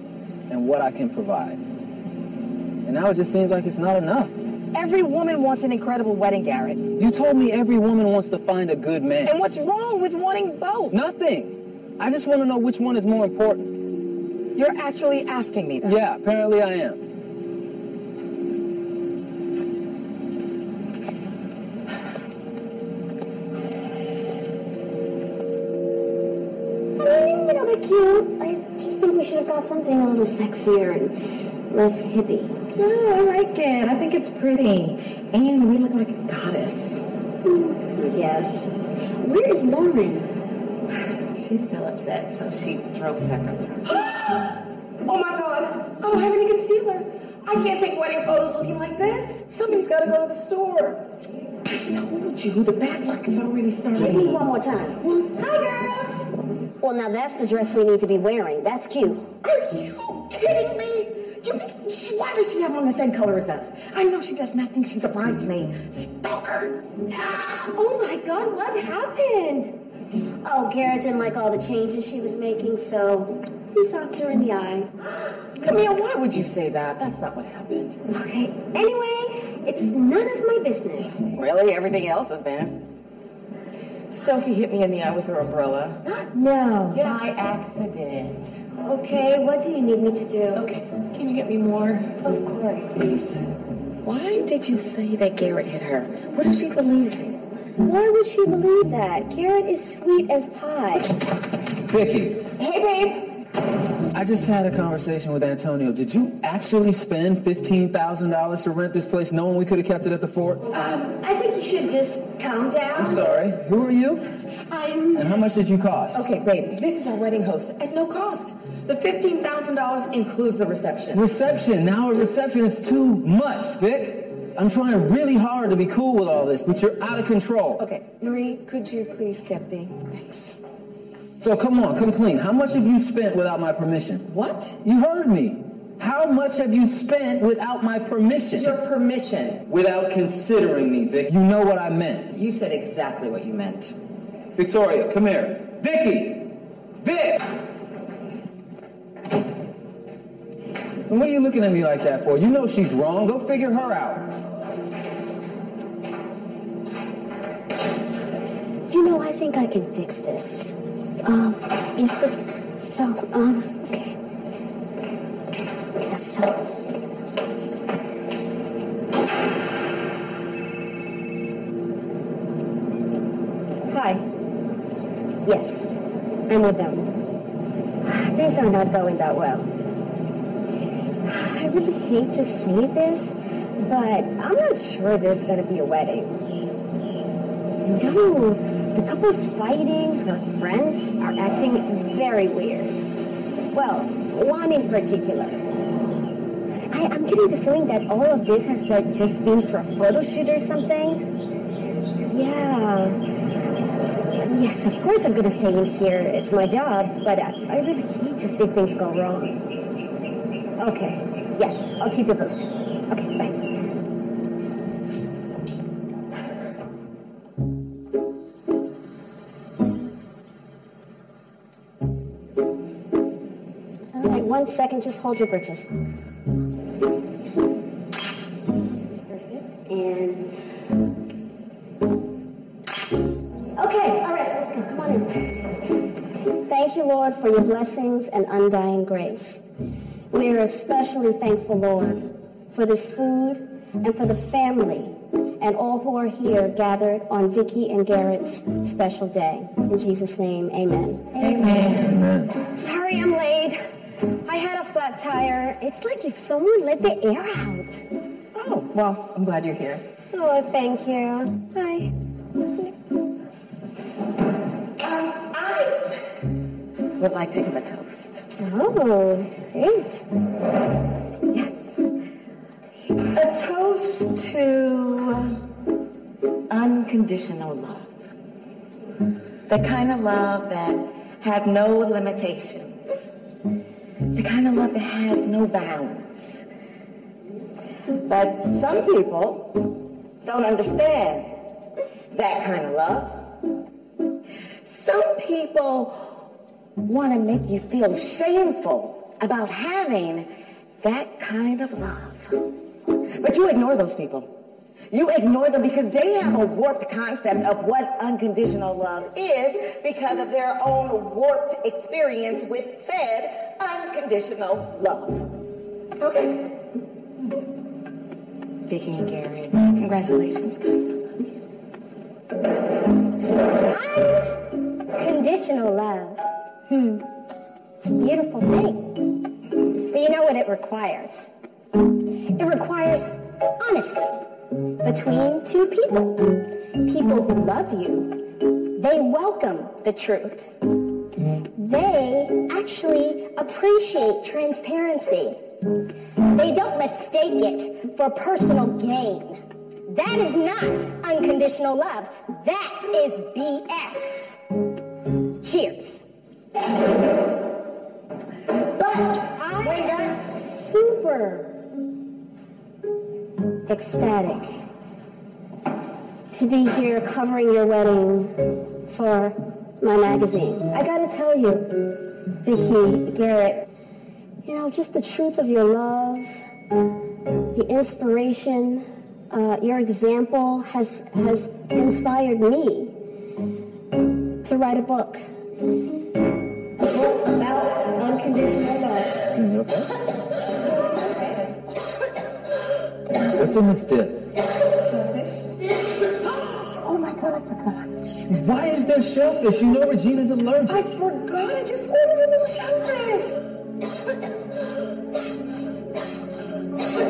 C: and what I can provide. And now it just seems like it's not enough.
A: Every woman wants an incredible wedding, Garrett.
C: You told me every woman wants to find a good man.
A: And what's wrong with wanting both?
C: Nothing. I just want to know which one is more important.
A: You're actually asking me that.
C: Yeah, apparently I am.
G: I mean, you know, they're cute. I just think we should have got something a little sexier and less hippie.
A: No, I like it. I think it's pretty. And we look like a goddess.
G: Mm, I guess. Where is Lauren?
A: She's still upset, so she drove separately. oh my god! I don't have any concealer. I can't take wedding photos looking like this. Somebody's got to go to the store. I told you, the bad luck is already starting.
G: Hit me one more time.
A: Well, hi, girls.
G: Well, now that's the dress we need to be wearing. That's cute.
A: Are you kidding me? Why does she have on the same color as us? I know she does not think she's a bridesmaid. Stalker.
G: Ah, oh my God, what happened? Oh, Garrett didn't like all the changes she was making, so he socked her in the eye.
A: Camille, why would you say that? That's not what happened.
G: Okay, anyway, it's none of my business.
A: Really? Everything else has been?
B: Sophie hit me in the eye with her umbrella.
G: No.
B: By accident.
G: Okay, what do you need me to do?
B: Okay, can you get me more?
G: Of course.
B: Please. Why did you say that Garrett hit her? What if she believes you?
G: Why would she believe that? Garrett is sweet as pie.
C: Vicky,
B: Hey, babe.
C: I just had a conversation with Antonio. Did you actually spend $15,000 to rent this place knowing we could have kept it at the fort?
G: Um, I think you should just calm down.
C: I'm sorry. Who are you?
G: I'm.
C: And how much did you cost?
B: Okay, babe, this is our wedding host at no cost. The $15,000 includes the reception.
C: Reception. Now a reception is too much, Vic. I'm trying really hard to be cool with all this, but you're out of control.
B: Okay, Marie, could you please get me? Thanks.
C: So come on, come clean. How much have you spent without my permission?
B: What?
C: You heard me. How much have you spent without my permission?
B: Your permission.
C: Without considering me, Vic. You know what I meant.
B: You said exactly what you meant.
C: Victoria, come here. Vicky! Vic! And what are you looking at me like that for? You know she's wrong. Go figure her out.
T: You know, I think I can fix this. Um, the, so, um, okay. So.
G: Hi. Yes, I'm with them. Things are not going that well. I really hate to say this, but I'm not sure there's going to be a wedding. No, the couple's fighting. Her friends are acting very weird. Well, one in particular. I, I'm getting the feeling that all of this has like just been for a photo shoot or something. Yeah. Yes, of course I'm going to stay in here. It's my job, but I, I really hate to see things go wrong. Okay. Yes, I'll keep you posted. Okay, bye. One second. Just hold your britches. And Okay, all right, let's go. Come on in. Thank you, Lord, for your blessings and undying grace. We are especially thankful, Lord, for this food and for the family and all who are here gathered on Vicky and Garrett's special day. In Jesus' name, amen.
C: amen. Amen.
G: Sorry I'm late. I had a flat tire. It's like if someone let the air out.
B: Oh, well, I'm glad you're here.
G: Oh, thank you. Hi.
B: I would like to give a toast.
G: Oh, great. Yes.
B: A toast to unconditional love. The kind of love that has no limitations. The kind of love that has no bounds. But some people don't understand that kind of love. Some people want to make you feel shameful about having that kind of love. But you ignore those people. You ignore them because they have a warped concept of what unconditional love is because of their own warped experience with said unconditional love. Okay? Vicky and Garrett, congratulations, guys.
G: Conditional love. Hmm. It's a beautiful thing. But you know what it requires? It requires honesty between two people. People who love you. They welcome the truth. They actually appreciate transparency. They don't mistake it for personal gain. That is not unconditional love. That is BS. Cheers. But I got super ecstatic to be here covering your wedding for my magazine. I gotta tell you, Vicky, Garrett, you know, just the truth of your love, the inspiration, uh, your example has has inspired me. to write a book. A book about unconditional love.
C: What's in this dip?
G: Oh my god, I forgot.
C: Why is there shellfish? You know Regina's allergic.
B: I forgot. I just ordered a little shellfish.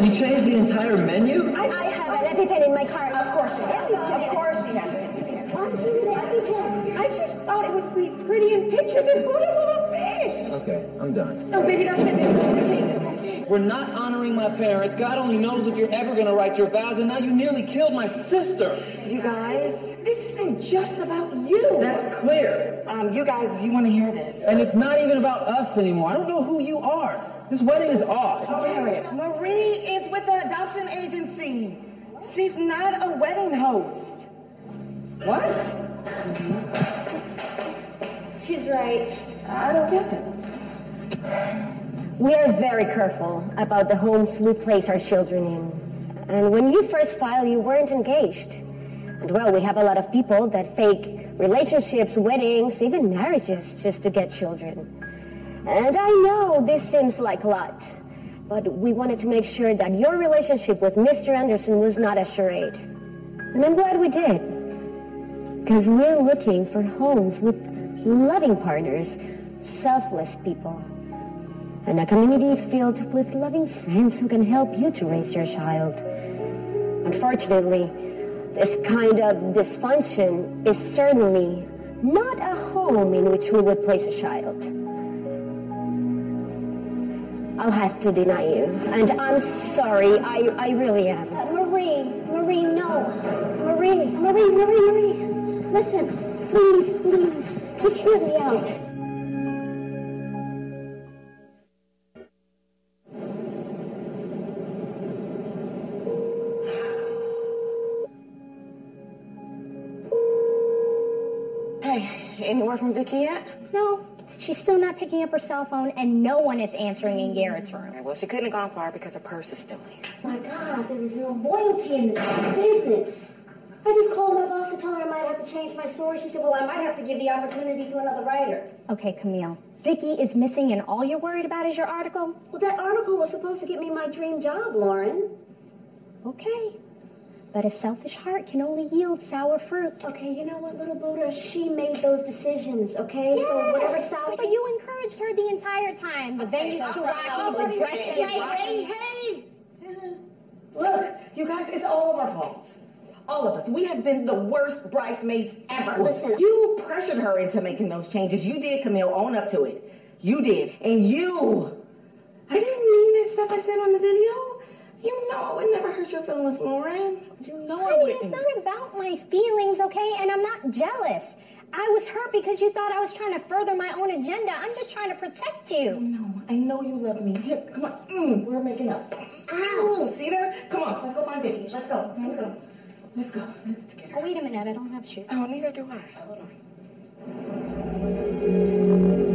C: You changed the entire menu?
G: I, I have an EpiPen in my car. Of course she has.
B: Of course she has it.
G: Why does she need an EpiPen?
B: I just thought it would be pretty in pictures and photos of a fish.
C: Okay, I'm done.
B: No, baby, that's it. There's no changes. That's it.
C: We're not honoring my parents. God only knows if you're ever going to write your vows, and now you nearly killed my sister.
B: You guys, this isn't just about you.
C: That's clear.
B: Um, you guys, you want to hear this?
C: And it's not even about us anymore. I don't know who you are. This wedding is off.
B: Garrett, Marie is with the adoption agency. She's not a wedding host. What?
G: She's right.
B: I don't get it.
G: We are very careful about the homes we place our children in. And when you first filed, you weren't engaged. And well, we have a lot of people that fake relationships, weddings, even marriages just to get children. And I know this seems like a lot, but we wanted to make sure that your relationship with Mr. Anderson was not a charade. And I'm glad we did. Because we're looking for homes with loving partners, selfless people, and a community filled with loving friends who can help you to raise your child. Unfortunately, this kind of dysfunction is certainly not a home in which we would place a child. I'll have to deny you, and I'm sorry, I, I really am.
I: Uh, Marie, Marie, no. Marie, Marie, Marie, Marie. Listen, please, please, just hear me out.
B: Any word from Vicky yet?
I: No, she's still not picking up her cell phone, and no one is answering in Garrett's room.
B: Well, she couldn't have gone far because her purse is still here.
G: My God, there is no loyalty in this business. I just called my boss to tell her I might have to change my story. She said, well, I might have to give the opportunity to another writer.
I: Okay, Camille. Vicky is missing, and all you're worried about is your article?
G: Well, that article was supposed to get me my dream job, Lauren.
I: Okay. But a selfish heart can only yield sour fruit.
G: Okay, you know what, little Buddha? She made those decisions, okay? So whatever Sally...
I: But you encouraged her the entire time. The venue's too rocky, the dress
B: Hey, hey, hey! Look, you guys, it's all of our faults. All of us. We have been the worst bridesmaids ever.
G: Listen.
B: You pressured her into making those changes. You did, Camille. Own up to it. You did. And you. I didn't mean that stuff I said on the video. You know I would never hurt your feelings, Lauren. You know I
I: Honey, it's
B: wouldn't.
I: not about my feelings, okay? And I'm not jealous. I was hurt because you thought I was trying to further my own agenda. I'm just trying to protect you.
B: No, I know you love me. Here, come on. Mm, we're making up. Ow. See there? Come on, let's go find Vicky. Let's go. We go. Let's go. Let's get her.
I: Oh, wait a minute. I don't have shoes.
B: Oh, neither do I. Hold on.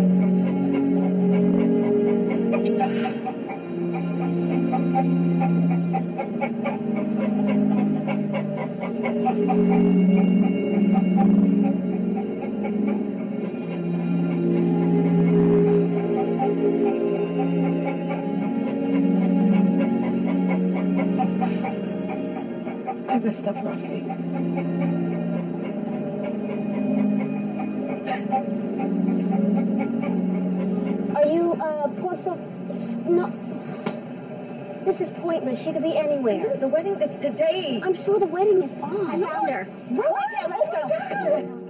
B: The today.
G: I'm sure the wedding is on. I found her.
B: Really?
G: Yeah, let's
B: Oh,
G: go.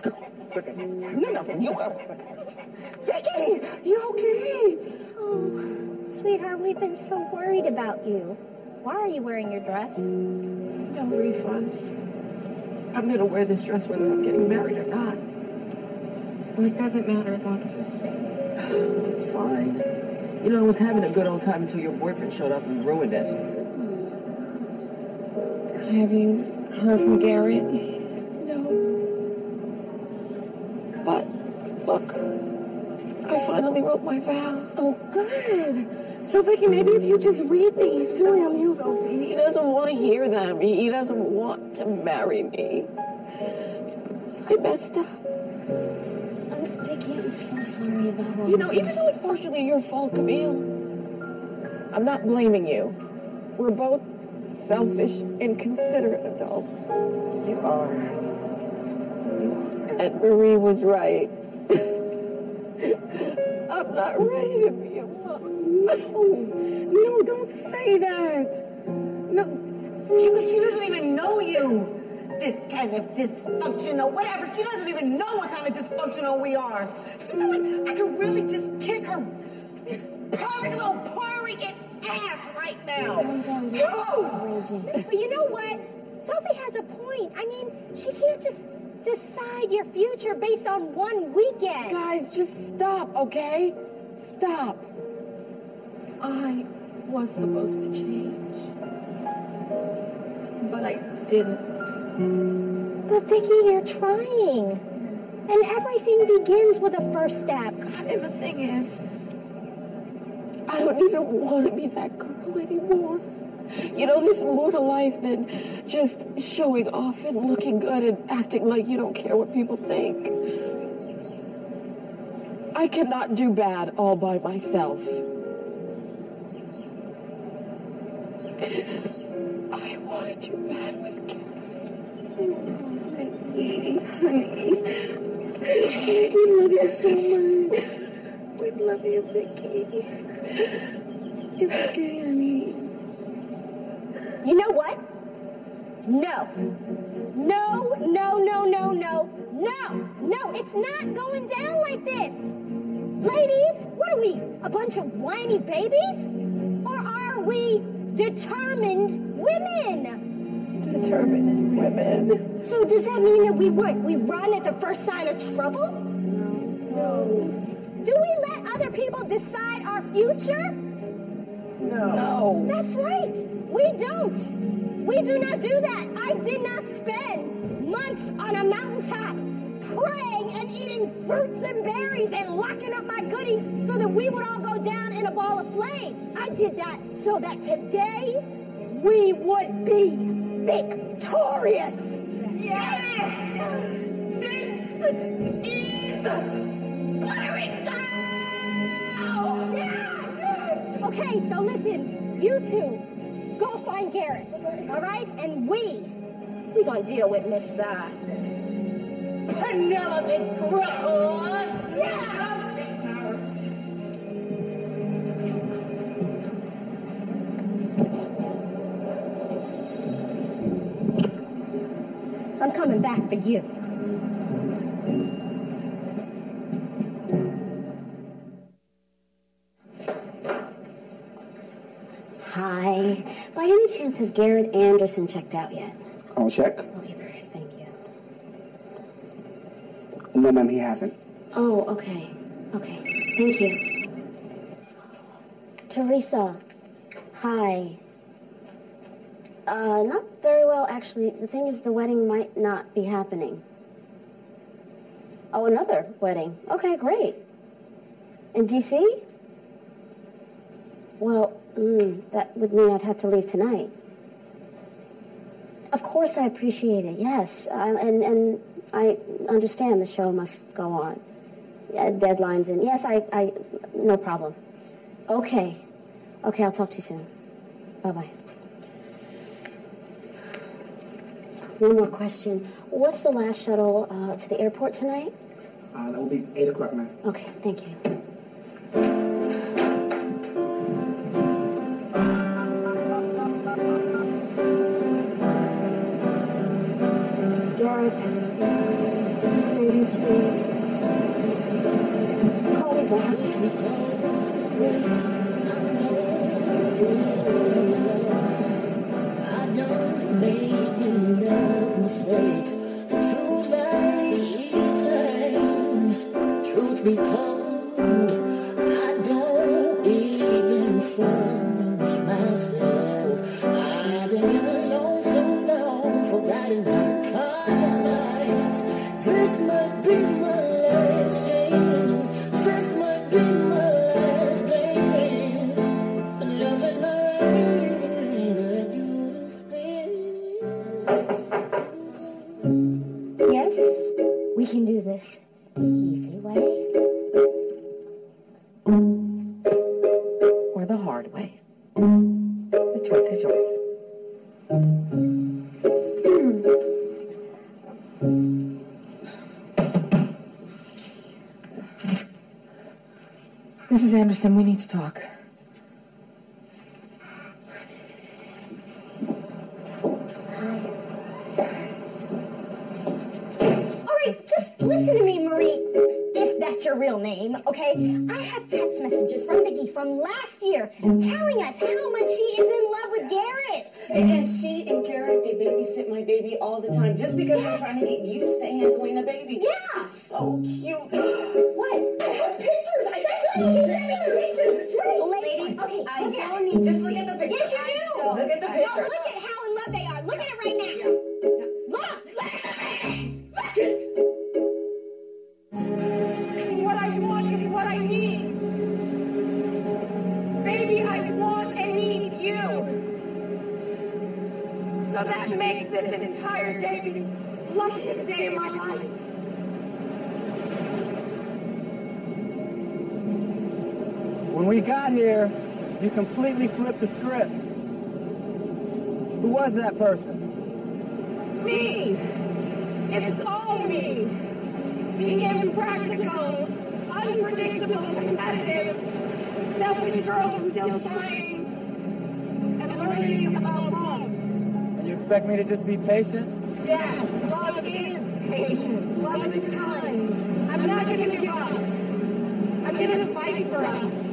B: God. No, no, you go. Vicky, you okay?
I: Oh, sweetheart, we've been so worried about you. Why are you wearing your dress?
B: No refunds. I'm gonna wear this dress whether I'm getting married or not. It doesn't matter as long as you're safe. Fine. You know, I was having a good old time until your boyfriend showed up and ruined it.
J: Have you heard from Garrett?
A: No. But, look, finally wrote my vows.
B: Oh, good. So, Vicky, maybe if you just read these to him, he'll...
A: He doesn't want to hear them. He doesn't want to marry me. I messed up.
U: Oh, Vicky, I'm so sorry about all
A: You know, even though it's partially your fault, Camille, I'm not blaming you. We're both selfish, inconsiderate adults.
J: You are.
A: And Marie was right. I'm not ready to be a mom.
B: No, no, don't say that. No, you, she doesn't even know you. This kind of dysfunctional, whatever. She doesn't even know what kind of dysfunctional we are. You know what? I could really just kick her perfect little Puerto Rican ass right now. Oh!
I: But you know what? Sophie has a point. I mean, she can't just decide your future based on one weekend.
A: Guys, just stop, okay? Stop. I was supposed to change. But I didn't.
I: But Vicky, you're trying. And everything begins with a first step.
A: God, And the thing is, I don't even want to be that girl anymore. You know, there's more to life than just showing off and looking good and acting like you don't care what people think. I cannot do bad all by myself. I wanted you bad with
B: Honey, we love you so much. We love you, Vicky. Okay, honey.
I: You know what? No. No, no, no, no, no, no, no, it's not going down like this. Ladies, what are we, a bunch of whiny babies? Or are we determined women?
A: Determined women.
I: So does that mean that we what? We run at the first sign of trouble?
A: No.
I: Do we let other people decide our future?
A: No. no.
I: That's right. We don't. We do not do that. I did not spend months on a mountaintop praying and eating fruits and berries and locking up my goodies so that we would all go down in a ball of flames. I did that so that today we would be victorious.
B: Yes! This is Puerto Rico!
I: Yes! Okay, so listen, you two, go find Garrett, all right? And we, we gonna deal with Miss uh,
B: Penelope Cruz!
I: Yeah! I'm coming back for you.
G: Any chance, has Garrett Anderson checked out yet?
D: I'll check.
G: Okay, perfect. Thank you.
D: No, ma'am, he hasn't.
G: Oh, okay. Okay. Thank you. Teresa. Hi. Uh, not very well, actually. The thing is, the wedding might not be happening. Oh, another wedding. Okay, great. In D.C.? Well, mm, that would mean I'd have to leave tonight. Of course, I appreciate it. Yes, um, and and I understand the show must go on. Yeah, deadlines and yes, I, I, no problem. Okay, okay, I'll talk to you soon. Bye bye. One more question. What's the last shuttle uh, to the airport tonight?
D: Uh, that will be 8 o'clock, ma'am.
G: Okay, thank you.
J: Maybe it's me.
V: Mrs. Anderson, we need to talk.
G: All right, just listen to me, Marie. If that's your real name, okay? I have text messages from Vicky from last year telling us how much she is in love with Garrett.
B: And, and she and Garrett, they babysit my baby all the time just because I'm trying to get used to handling a baby.
G: Yeah.
B: So cute.
G: What?
B: I have pictures.
G: Ladies, okay,
B: I don't need just look at the picture.
G: Yes, you do.
B: Look at the
G: No, look at how in love they are. Look at it right now. Look. Look. At the lady! Look at it!
A: What I want is what I need. Baby, I want and need you. So that makes this an entire day the luckiest day of my life.
C: When we got here, you completely flipped the script. Who was that person?
A: Me. It's all me. Being impractical, unpredictable, competitive, selfish girl who's still trying and learning about love.
C: And you expect me to just be patient?
A: Yes, love is patience. Love is kind. I'm not going to give up. I'm going to fight for us.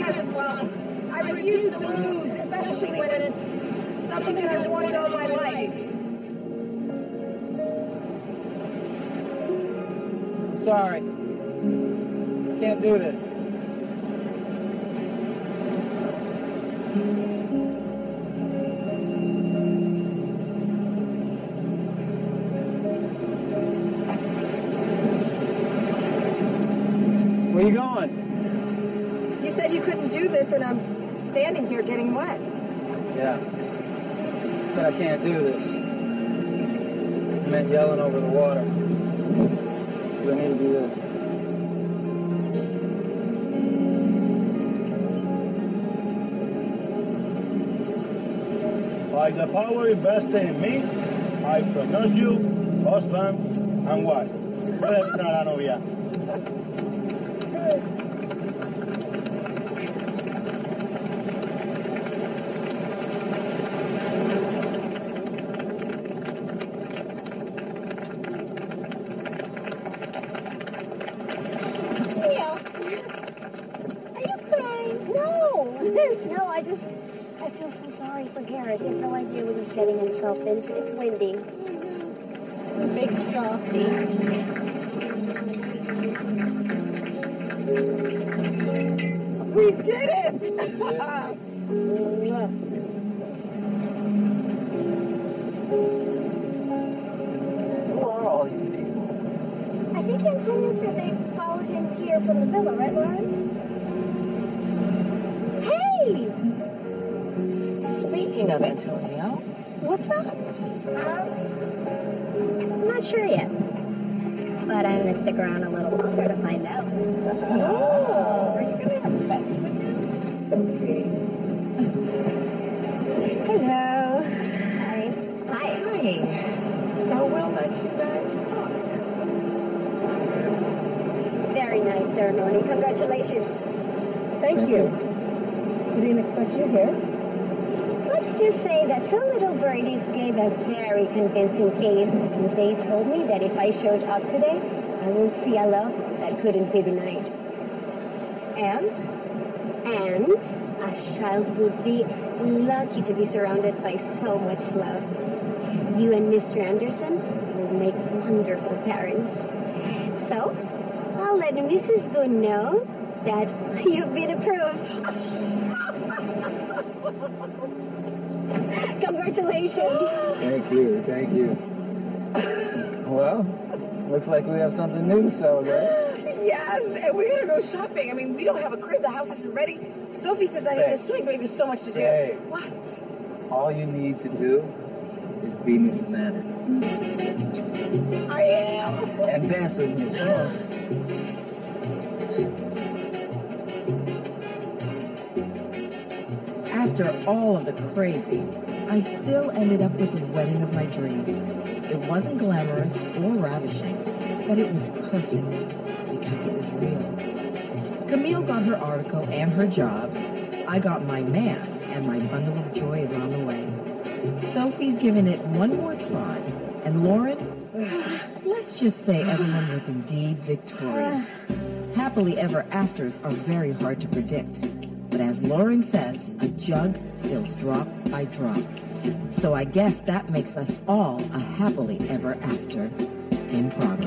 A: Because, well, I refuse to lose, especially when it's something that I've wanted all my life.
C: Sorry. Can't do this.
A: Standing here getting wet.
C: Yeah. But I can't do this. I meant yelling over the water. I need to do this.
E: By the power invested in me, I pronounce you husband and wife. Puedes empezar a la novia.
G: Neil, are you crying? No. no, I just, I feel so sorry for Garrett. He has no idea what he's getting himself into. It's windy. Big softy.
A: We did it!
C: Who are all these people?
G: I think Antonio said they followed him here from the villa, right, Lauren? Hey!
V: Speaking of Antonio,
G: What's up? I'm not sure yet. But I'm gonna stick around a little longer to find out.
V: Oh, are you gonna have sex with him? Sophie.
G: Hello. Hi. Hi.
V: Hi. So well that you guys talk.
G: Very nice ceremony. Congratulations.
V: Thank you. We didn't expect you here.
G: Just say that two little birdies gave a very convincing case, and they told me that if I showed up today, I would see a love that couldn't be denied.
V: And?
G: And a child would be lucky to be surrounded by so much love. You and Mr. Anderson will make wonderful parents. So, I'll let Mrs. Boone know that you've been approved. Congratulations.
C: Thank you, thank you. Well, looks like we have something new to celebrate.
A: Yes, and we're gonna go shopping. I mean, we don't have a crib. The house isn't ready. Sophie says I
C: need
A: a swing, but there's so much to do.
C: Hey.
A: What?
C: All you need to do is be Mrs. Anderson.
B: I am.
C: And dance with me.
A: After all of the crazy, I still ended up with the wedding of my dreams. It wasn't glamorous or ravishing, but it was perfect because it was real. Camille got her article and her job. I got my man, and my bundle of joy is on the way. Sophie's given it one more try, and Lauren, let's just say everyone was indeed victorious. Happily ever afters are very hard to predict. But as Lauren says, a jug fills drop by drop. So I guess that makes us all a happily ever after in progress.